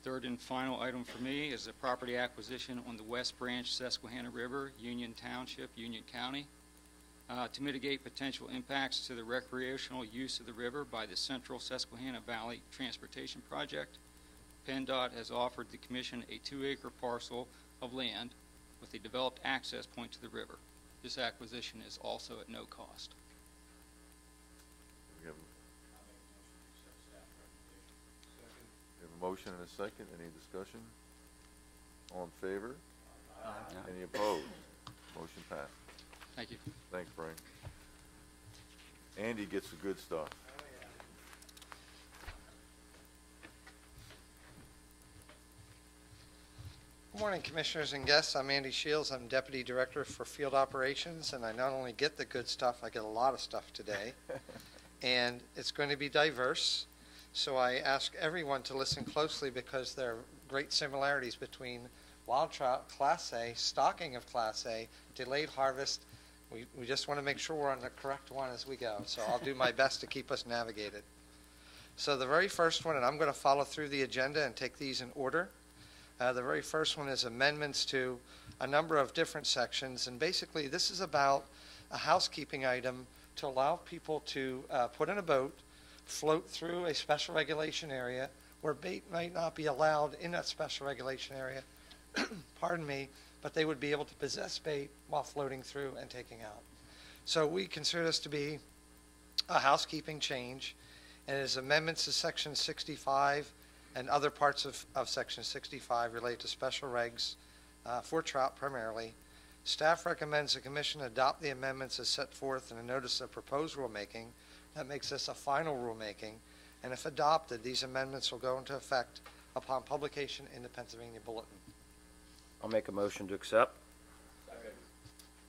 Third and final item for me is a property acquisition on the West Branch Susquehanna River, Union Township, Union County. Uh, To mitigate potential impacts to the recreational use of the river by the Central Susquehanna Valley Transportation Project, PennDOT has offered the commission a two-acre parcel of land with a developed access point to the river. This acquisition is also at no cost. We have we have a motion and a second. Any discussion? All in favor? Any opposed? Motion passed. Thank you. Thanks, Frank. Andy gets the good stuff. Good morning, Commissioners and guests. I'm Andy Shiels. I'm Deputy Director for Field Operations, and I not only get the good stuff, I get a lot of stuff today. and it's going to be diverse. So I ask everyone to listen closely because there are great similarities between wild trout, Class A, stocking of Class A, delayed harvest. We, we just want to make sure we're on the correct one as we go. So I'll do my best to keep us navigated. So the very first one, and I'm going to follow through the agenda and take these in order. Uh, the very first one is amendments to a number of different sections, and basically this is about a housekeeping item to allow people to uh, put in a boat, float through a special regulation area where bait might not be allowed in that special regulation area, pardon me, but they would be able to possess bait while floating through and taking out. So we consider this to be a housekeeping change, and is amendments to Section 65 and other parts of, of Section 65 relate to special regs uh, for trout primarily. Staff recommends the commission adopt the amendments as set forth in a notice of proposed rulemaking. That makes this a final rulemaking, and if adopted, these amendments will go into effect upon publication in the Pennsylvania Bulletin. I'll make a motion to accept.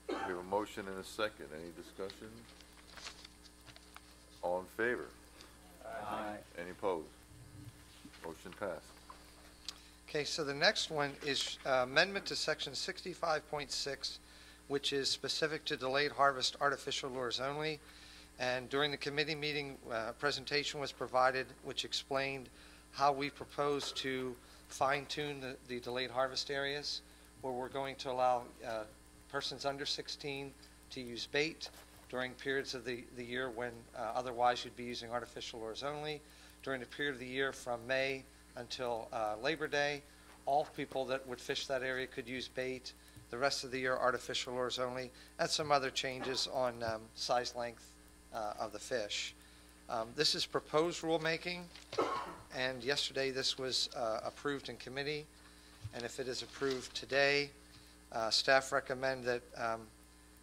We have a motion and a second. Any discussion? All in favor? Aye. Any opposed? Motion passed. Okay, so the next one is uh, amendment to section 65.6, which is specific to delayed harvest artificial lures only. And during the committee meeting, uh, presentation was provided which explained how we propose to fine tune the, the delayed harvest areas, where we're going to allow uh, persons under 16 to use bait during periods of the, the year when uh, otherwise you'd be using artificial lures only. During the period of the year from May until uh, Labor Day, all people that would fish that area could use bait. The rest of the year, artificial lures only, and some other changes on um, size length uh, of the fish. Um, This is proposed rulemaking, and yesterday this was uh, approved in committee. And if it is approved today, uh, staff recommend that um,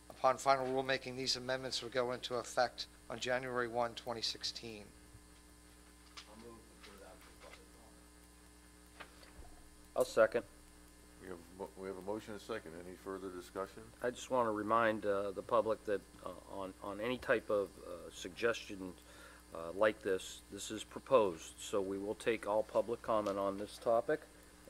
upon final rulemaking, these amendments will go into effect on January 1, 2016. I'll second. We have, we have a motion and a second. Any further discussion? I just want to remind uh, the public that uh, on, on any type of uh, suggestion uh, like this, this is proposed, so we will take all public comment on this topic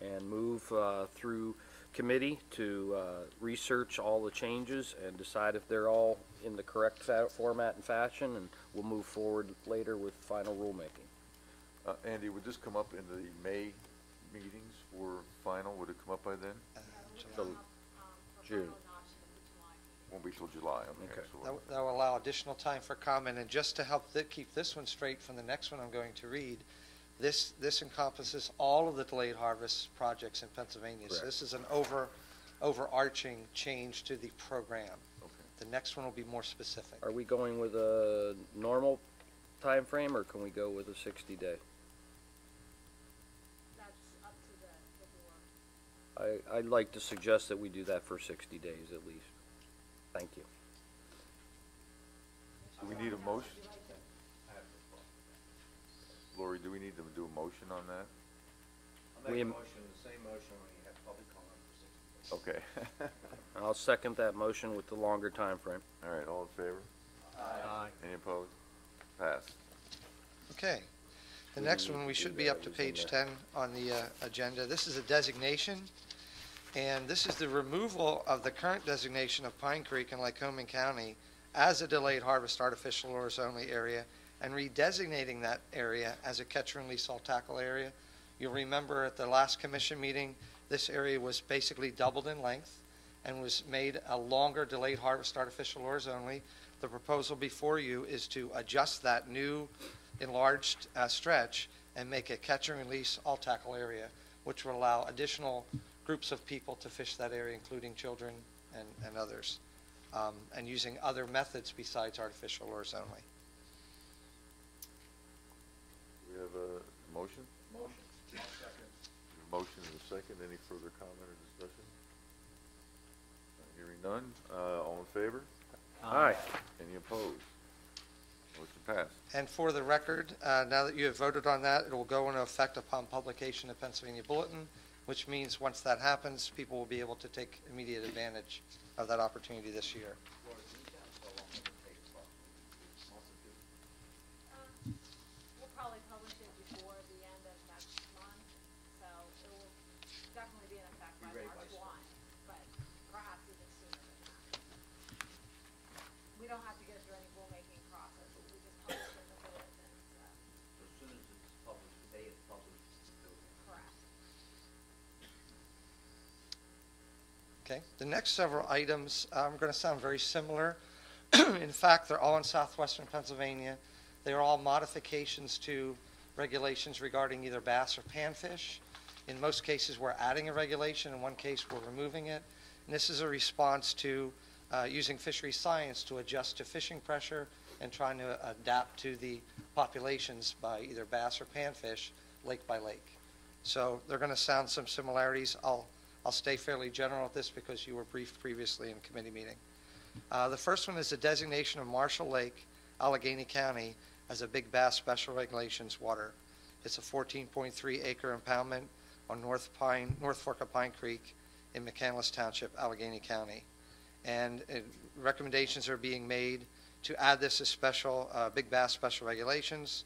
and move uh, through committee to uh, research all the changes and decide if they're all in the correct format and fashion, and we'll move forward later with final rulemaking. Uh, Andy, would this come up in the May meetings for final? Would it come up by then? So, June. Won't be till July, okay. Okay. so- That, that will allow additional time for comment, and just to help thi- keep this one straight from the next one I'm going to read, this, this encompasses all of the delayed harvest projects in Pennsylvania. So Correct. this is an over, overarching change to the program. Okay. The next one will be more specific. Are we going with a normal time frame, or can we go with a 60-day? That's up to the, the board. I, I'd like to suggest that we do that for 60 days at least. Thank you. Do we need a motion? Laurie, do we need to do a motion on that? I'll We make a am- motion, the same motion when you have public comment for sixty days. Okay. I'll second that motion with the longer time frame. All right, all in favor? Aye. Any opposed? Passed. Okay. The next one, we should be up to it was in page 10 on the uh, agenda. This is a designation, and this is the removal of the current designation of Pine Creek in Lycoming County as a delayed harvest artificial lures only area, and redesignating that area as a catch and release all tackle area. You'll remember at the last commission meeting, this area was basically doubled in length and was made a longer delayed harvest artificial lures only. The proposal before you is to adjust that new enlarged uh, stretch and make a catch and release all tackle area, which will allow additional groups of people to fish that area, including children and, and others, um, and using other methods besides artificial lures only. We have a motion? Motion. Motion and a second. Any further comment or discussion? Uh, Hearing none. Uh, all in favor? Aye. Any opposed? Motion passed. And for the record, uh, now that you have voted on that, it will go into effect upon publication of Pennsylvania Bulletin, which means once that happens, people will be able to take immediate advantage of that opportunity this year. We'll probably publish it before the end of next month, so it will definitely be in effect by March one, but perhaps even sooner than that. We don't have to go through any rulemaking process, we just publish it in the bulletin, so, As soon as it's published, the day it's published, correct. Okay, the next several items um, are going to sound very similar. In fact, they're all in southwestern Pennsylvania. They are all modifications to regulations regarding either bass or panfish. In most cases, we're adding a regulation. In one case, we're removing it. And this is a response to uh, using fishery science to adjust to fishing pressure and trying to adapt to the populations by either bass or panfish, lake by lake. So they're going to sound some similarities. I'll, I'll stay fairly general at this because you were briefed previously in committee meeting. Uh, The first one is the designation of Marshall Lake, Allegheny County, as a big bass special regulations water. It's a 14.3 acre impoundment on North Pine, North Fork of Pine Creek in McCandless Township, Allegheny County. And uh, recommendations are being made to add this as special, uh, big bass special regulations,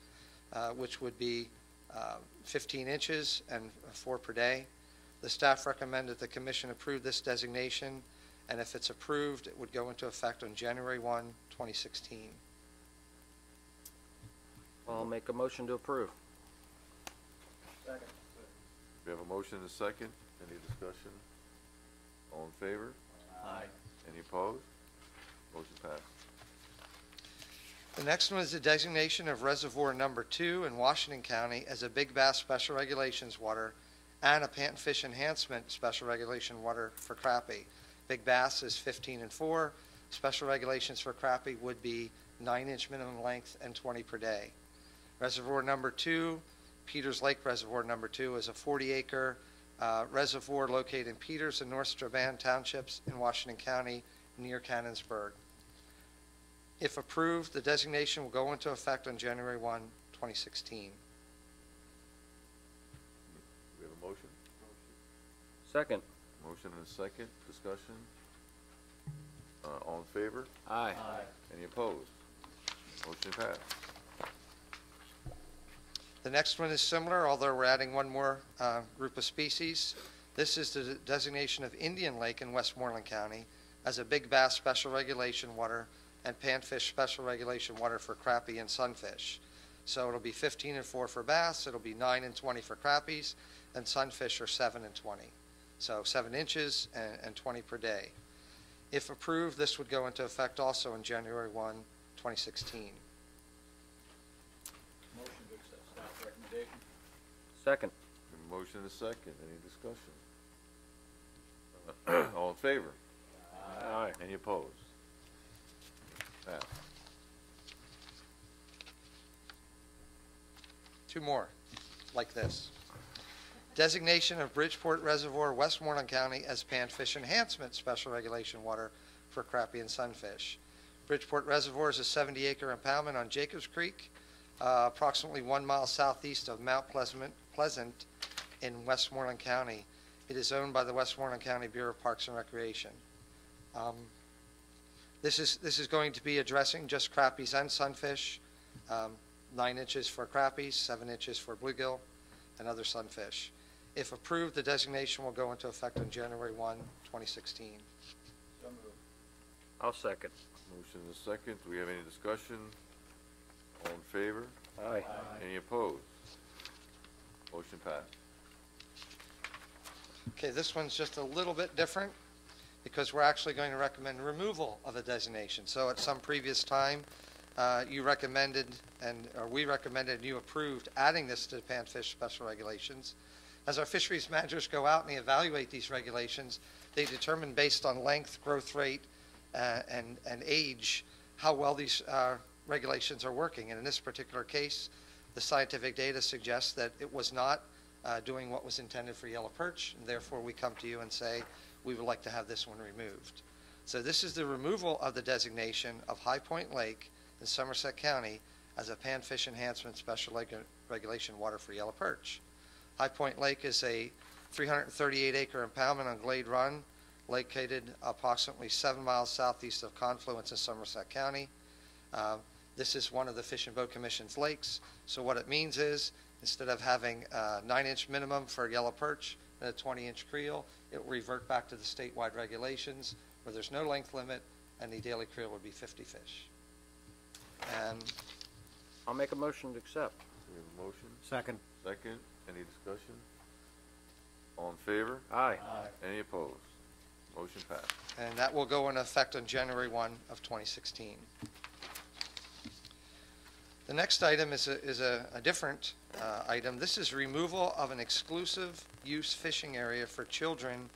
uh, which would be uh, 15 inches and four per day. The staff recommend that the commission approve this designation, and if it's approved, it would go into effect on January 1, 2016. I'll make a motion to approve. Second. We have a motion and a second. Any discussion? All in favor? Aye. Any opposed? Motion passed. The next one is the designation of Reservoir Number Two in Washington County as a big bass special regulations water and a panfish enhancement special regulation water for crappie. Big bass is 15 and 4. Special regulations for crappie would be 9-inch minimum length and 20 per day. Reservoir Number Two, Peters Lake Reservoir Number Two, is a 40-acre uh, reservoir located in Peters and North Strabane Townships in Washington County near Canonsburg. If approved, the designation will go into effect on January 1, 2016. We have a motion? Second. Motion and a second. Discussion? Uh, all in favor? Aye. Any opposed? Motion passed. The next one is similar, although we're adding one more uh, group of species. This is the designation of Indian Lake in Westmoreland County as a big bass special regulation water and panfish special regulation water for crappie and sunfish. So it'll be 15 and 4 for bass, it'll be 9 and 20 for crappies, and sunfish are 7 and 20. So 7 inches and, and 20 per day. If approved, this would go into effect also in January 1, 2016. Motion to accept staff recommendation. Second. We have a Motion and a second. Any discussion? All in favor? Aye. Any opposed? Passed. Two more, like this. Designation of Bridgeport Reservoir, Westmoreland County as panfish enhancement special regulation water for crappie and sunfish. Bridgeport Reservoir is a 70-acre impoundment on Jacobs Creek, uh, approximately one mile southeast of Mount Pleasant, Pleasant in Westmoreland County. It is owned by the Westmoreland County Bureau of Parks and Recreation. Um, This is, this is going to be addressing just crappies and sunfish, um, nine inches for crappies, seven inches for bluegill, and other sunfish. If approved, the designation will go into effect on January 1, 2016. I'll second. Motion and a second. Do we have any discussion? All in favor? Aye. Any opposed? Motion passed. Okay, this one's just a little bit different because we're actually going to recommend removal of a designation. So at some previous time, uh, you recommended, and, or we recommended, and you approved adding this to the panfish special regulations. As our fisheries managers go out and they evaluate these regulations, they determine based on length, growth rate, uh, and, and age, how well these uh, regulations are working. And in this particular case, the scientific data suggests that it was not uh, doing what was intended for yellow perch, and therefore we come to you and say, we would like to have this one removed. So this is the removal of the designation of High Point Lake in Somerset County as a panfish enhancement special regu- regulation water for yellow perch. High Point Lake is a 338 acre impoundment on Glade Run, located approximately seven miles southeast of Confluence in Somerset County. Uh, This is one of the Fish and Boat Commission's lakes, so what it means is, instead of having a nine-inch minimum for yellow perch and a 20-inch creel, it will revert back to the statewide regulations, where there's no length limit, and the daily creel would be 50 fish. And I'll make a motion to accept. We have a motion? Second. Second. Any discussion? All in favor? Aye. Any opposed? Motion passed. and that will go into effect on January 1 of 2016. The next item is a, is a, a different uh, item. This is removal of an exclusive use fishing area for children,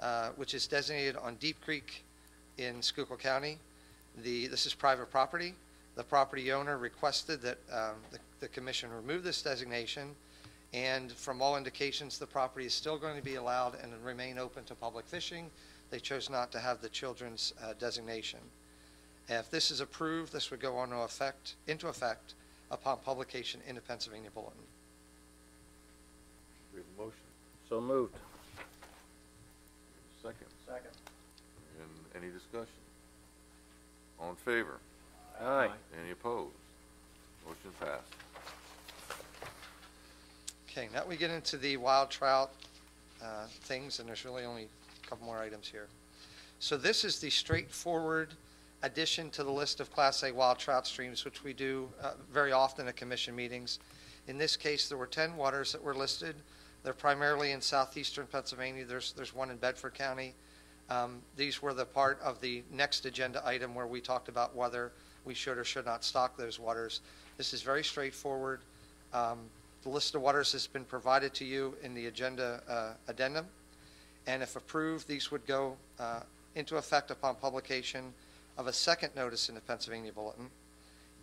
uh, which is designated on Deep Creek in Schuylkill County. The, this is private property. The property owner requested that um, the the commission remove this designation, and from all indications, the property is still going to be allowed and remain open to public fishing. They chose not to have the children's uh, designation. If this is approved, this would go on to effect, into effect upon publication in the Pennsylvania Bulletin. We have a motion. So moved. Second. Second. And any discussion? All in favor? Aye. Any opposed? Motion passed. Okay, now we get into the wild trout uh, things, and there's really only a couple more items here. So this is the straightforward addition to the list of Class A wild trout streams, which we do uh, very often at commission meetings. In this case, there were 10 waters that were listed. They're primarily in southeastern Pennsylvania. There's, there's one in Bedford County. Um, These were the part of the next agenda item where we talked about whether we should or should not stock those waters. This is very straightforward. Um, The list of waters has been provided to you in the agenda uh, addendum, and if approved, these would go uh, into effect upon publication of a second notice in the Pennsylvania Bulletin.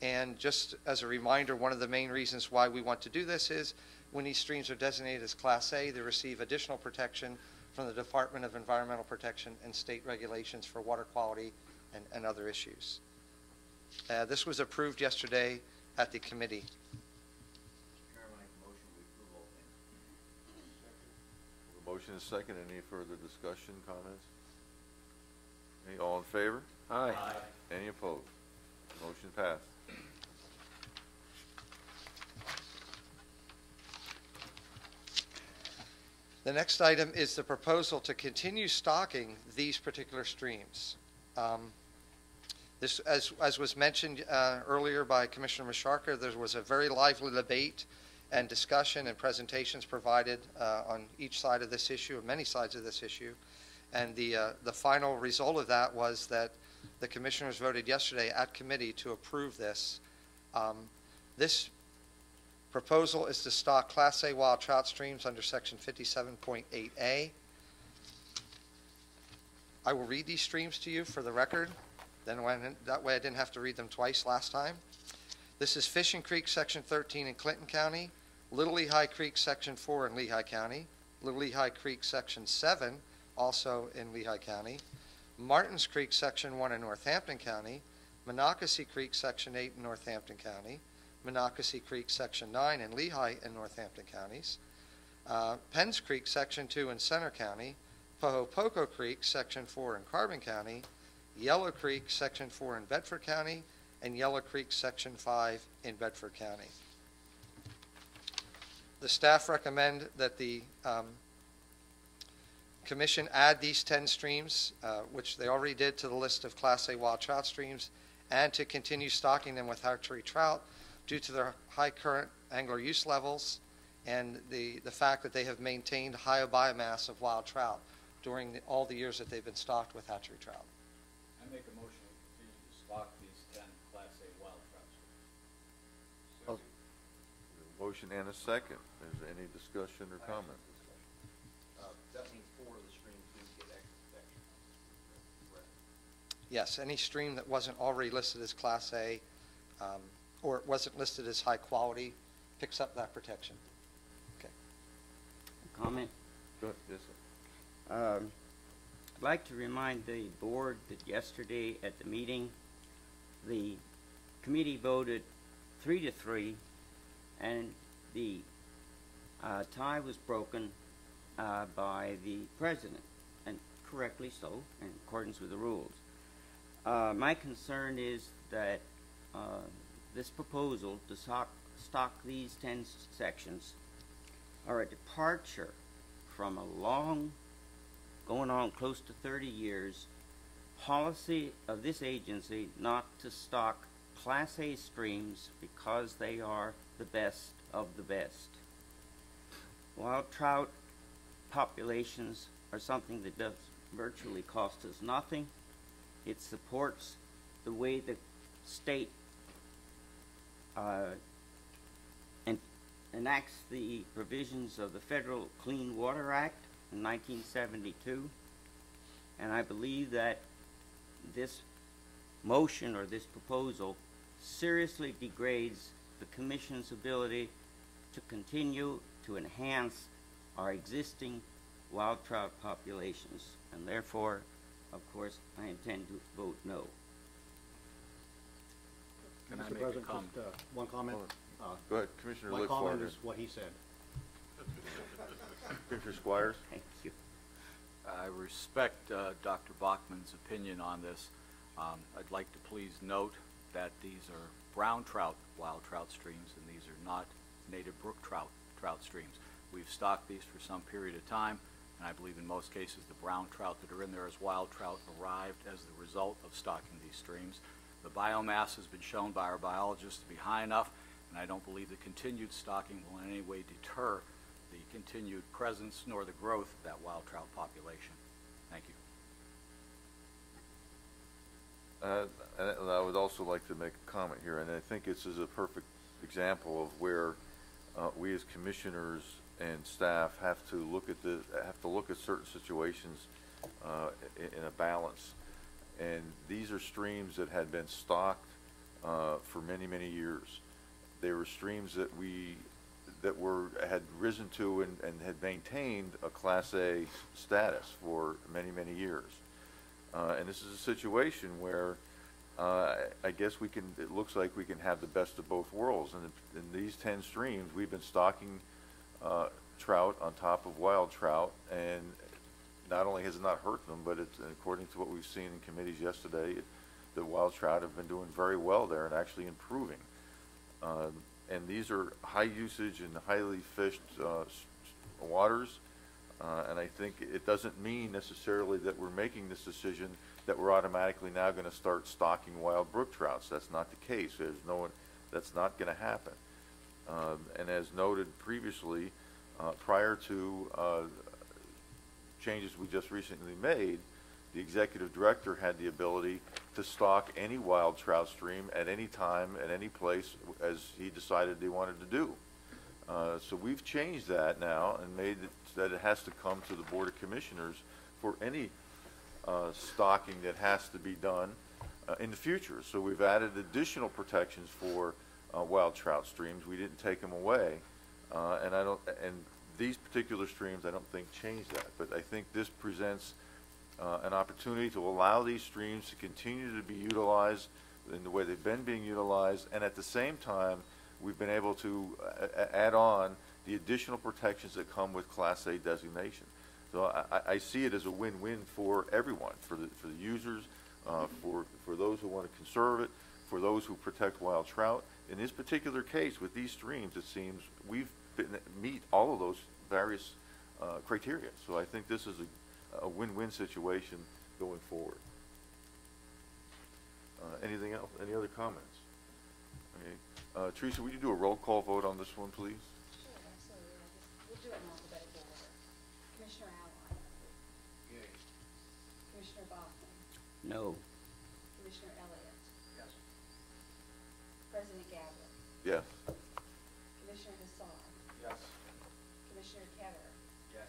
And just as a reminder, one of the main reasons why we want to do this is when these streams are designated as Class A, they receive additional protection from the Department of Environmental Protection and state regulations for water quality and, and other issues. Uh, This was approved yesterday at the committee. Motion is second. Any further discussion, comments? Any, all in favor? Aye. Any opposed? Motion passed. The next item is the proposal to continue stocking these particular streams. Um, This, as, as was mentioned uh, earlier by Commissioner Mascharka, there was a very lively debate and discussion and presentations provided uh, on each side of this issue, of many sides of this issue. And the, uh, the final result of that was that the commissioners voted yesterday at committee to approve this. Um, This proposal is to stock Class A wild trout streams under Section 57.8A. I will read these streams to you for the record, then when, that way I didn't have to read them twice last time. This is Fishing Creek, Section 13 in Clinton County, Little Lehigh Creek, Section 4 in Lehigh County, Little Lehigh Creek, Section 7, also in Lehigh County, Martins Creek, Section 1 in Northampton County, Monocacy Creek, Section 8 in Northampton County, Monocacy Creek, Section 9 in Lehigh and Northampton counties, uh, Penns Creek, Section 2 in Centre County, Pohopoco Creek, Section 4 in Carbon County, Yellow Creek, Section 4 in Bedford County, and Yellow Creek, Section 5 in Bedford County. The staff recommend that the um, commission add these 10 streams, uh, which they already did to the list of Class A wild trout streams, and to continue stocking them with hatchery trout due to their high current angler use levels and the, the fact that they have maintained high biomass of wild trout during the, all the years that they've been stocked with hatchery trout. Motion and a second. Is there any discussion or comment? That means four of the streams do get extra protection. Correct. Yes, any stream that wasn't already listed as Class A, um, or wasn't listed as high quality, picks up that protection. Okay. Comment? Go ahead, yes, sir. Um, I'd like to remind the board that yesterday at the meeting, the committee voted three to three, and the uh, tie was broken uh, by the president, and correctly so, in accordance with the rules. Uh, my concern is that uh, this proposal to stock, stock these 10 sections are a departure from a long, going on close to 30 years, policy of this agency not to stock Class A streams because they are the best of the best. Wild trout populations are something that does virtually cost us nothing. It supports the way the state uh, en- enacts the provisions of the Federal Clean Water Act in 1972. And I believe that this motion or this proposal seriously degrades the commission's ability to continue to enhance our existing wild trout populations. And therefore, of course, I intend to vote no. Can I Mr. make a President, comment? just, uh, one comment. Uh, Go ahead, Commissioner My Lichvar. comment is what he said. Commissioner Squires? Thank you. I respect uh, Dr. Bachman's opinion on this. Um, I'd like to please note that these are brown trout, wild trout streams, and these are not native brook trout, trout streams. We've stocked these for some period of time, and I believe in most cases the brown trout that are in there as wild trout arrived as the result of stocking these streams. The biomass has been shown by our biologists to be high enough, and I don't believe the continued stocking will in any way deter the continued presence nor the growth of that wild trout population. Thank you. And I would also like to make a comment here, and I think this is a perfect example of where uh, we as commissioners and staff have to look at the, have to look at certain situations uh, in in a balance. And these are streams that had been stocked uh, for many, many years. They were streams that we, that were, had risen to and and had maintained a Class A status for many, many years. Uh, and this is a situation where, uh, I guess we can, it looks like we can have the best of both worlds. And in these ten streams, we've been stocking, uh, trout on top of wild trout. And not only has it not hurt them, but it's, according to what we've seen in committees yesterday, it- the wild trout have been doing very well there and actually improving. Um, and these are high usage and highly fished, uh, waters. Uh, and I think it doesn't mean necessarily that we're making this decision that we're automatically now gonna start stocking wild brook trouts. That's not the case. There's no, one that's not gonna happen. Um, and as noted previously, uh, prior to, uh, changes we just recently made, the executive director had the ability to stock any wild trout stream at any time, at any place, as he decided he wanted to do. Uh, so we've changed that now and made it that it has to come to the Board of Commissioners for any uh, stocking that has to be done uh, in the future. So we've added additional protections for uh, wild trout streams. We didn't take them away. Uh, And I don't, and these particular streams, I don't think change that. But I think this presents uh, an opportunity to allow these streams to continue to be utilized in the way they've been being utilized. And at the same time, we've been able to uh, add on the additional protections that come with Class A designation. So I, I- see it as a win-win for everyone, for the, for the users, uh, for, for those who want to conserve it, for those who protect wild trout. In this particular case, with these streams, it seems we've been, meet all of those various uh, criteria. So I think this is a, a win-win situation going forward. Uh, Anything else, any other comments? Okay. Uh, Teresa, would you do a roll call vote on this one, please? Sure, absolutely. I'll just- We'll do it in alphabetical order. Commissioner Allen. Commissioner Bachman. No. Commissioner Elliott. Yes. President Gavlick. Yes. Commissioner Hussar. Yes. Commissioner Ketter. Yes.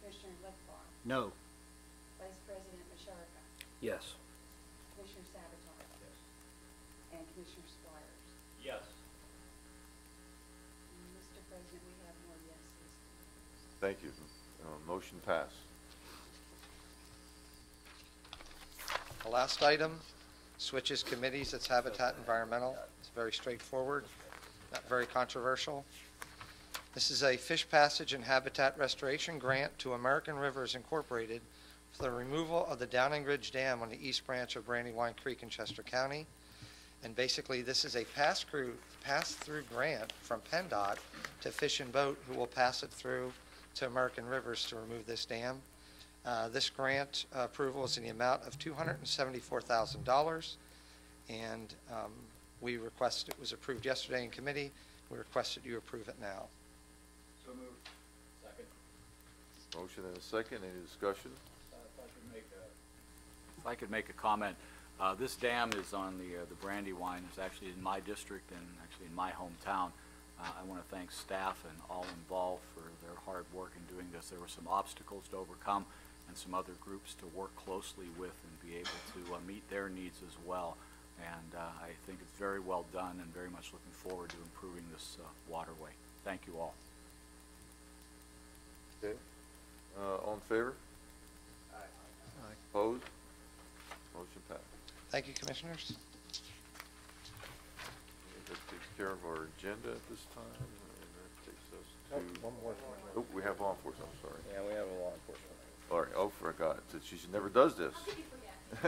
Commissioner Lichvar. No. Vice President Mascharka. Yes. Commissioner Sabatose. Yes. And Commissioner Squires. Yes. And Mr. President, we have more yeses. Thank you. Uh, Motion passed. The last item, switches committees, it's Habitat Environmental. It's very straightforward, not very controversial. This is a fish passage and habitat restoration grant to American Rivers Incorporated for the removal of the Dowlin Forge Dam on the east branch of Brandywine Creek in Chester County. And basically, this is a pass-through, pass-through grant from PennDOT to Fish and Boat, who will pass it through to American Rivers to remove this dam. Uh, This grant uh, approval is in the amount of $274,000, and um, we request, it was approved yesterday in committee, we request that you approve it now. So moved. Second. Motion and a second. Any discussion? If I could make a. If I could make a comment, uh, this dam is on the, uh, the Brandywine, it's actually in my district and actually in my hometown. Uh, I want to thank staff and all involved for their hard work in doing this. There were some obstacles to overcome, and some other groups to work closely with and be able to uh, meet their needs as well. And uh, I think it's very well done and very much looking forward to improving this uh, waterway. Thank you all. Okay. Uh, all in favor? Aye. Opposed? Motion passed. Thank you, Commissioners. That takes care of our agenda at this time, and that takes us Nope, to. one more. Oh, we have law enforcement, I'm sorry. Yeah, we have a law enforcement. All right, oh, forgot, that she never does this.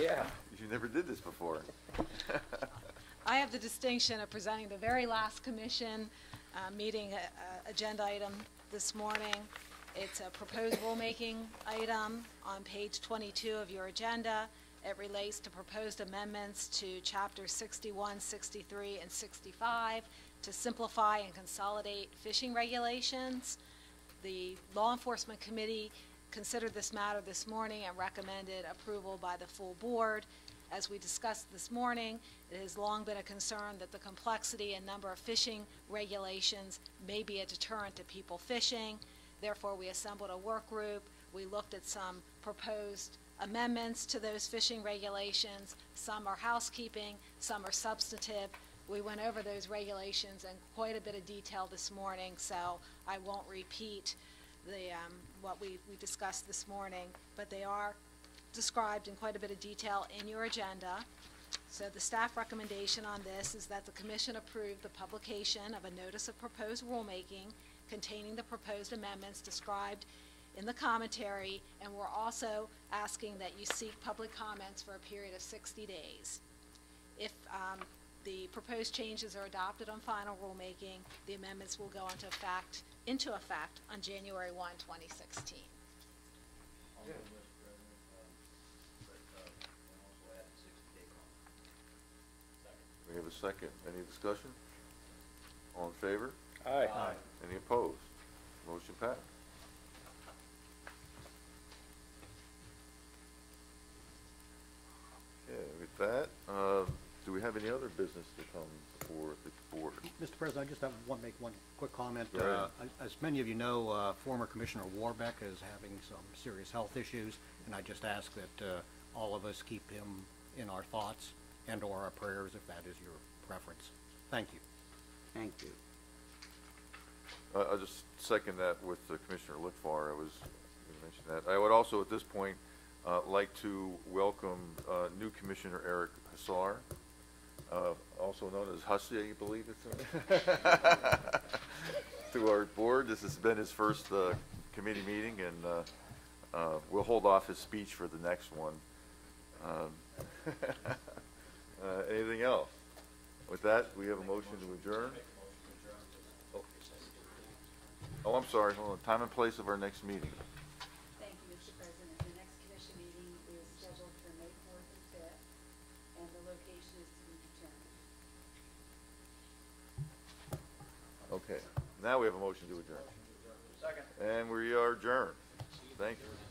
Yeah. She never did this before. I have the distinction of presenting the very last commission uh, meeting uh, uh, agenda item this morning. It's a proposed rulemaking item on page 22 of your agenda. It relates to proposed amendments to Chapter 61, 63, and 65 to simplify and consolidate fishing regulations. The Law Enforcement Committee considered this matter this morning and recommended approval by the full board. As we discussed this morning, it has long been a concern that the complexity and number of fishing regulations may be a deterrent to people fishing. Therefore, we assembled a work group. We looked at some proposed amendments to those fishing regulations. Some are housekeeping, some are substantive. We went over those regulations in quite a bit of detail this morning, so I won't repeat the, um, what we, we discussed this morning, but they are described in quite a bit of detail in your agenda. So the staff recommendation on this is that the commission approve the publication of a notice of proposed rulemaking containing the proposed amendments described in the commentary, and we're also asking that you seek public comments for a period of 60 days. If um, the proposed changes are adopted on final rulemaking, the amendments will go into effect, into effect on January 1, 2016. We have a second. Any discussion? All in favor? Aye. Any opposed? Motion passed. Okay, with that, uh, do we have any other business to come before the board? Mr. President, I just have one, make one quick comment. Go ahead. Uh, As many of you know, uh, former Commissioner Worobec is having some serious health issues, and I just ask that uh, all of us keep him in our thoughts and/or our prayers, if that is your preference. Thank you. Thank you. I- I'll just second that with uh, Commissioner Lichvar. I was going to mention that. I would also, at this point, uh, like to welcome uh, new Commissioner Eric Hussar, uh, also known as Hussey, I believe it's, to our board. This has been his first uh, committee meeting, and uh, uh, we'll hold off his speech for the next one. Um, uh, Anything else? With that, we have a motion to adjourn. Oh, I'm sorry, hold on. Time and place of our next meeting. Thank you, Mr. President. The next commission meeting is scheduled for May fourth and fifth, and the location is to be determined. Okay, now we have a motion to adjourn. Second. And we are adjourned. Thank you. Thank you.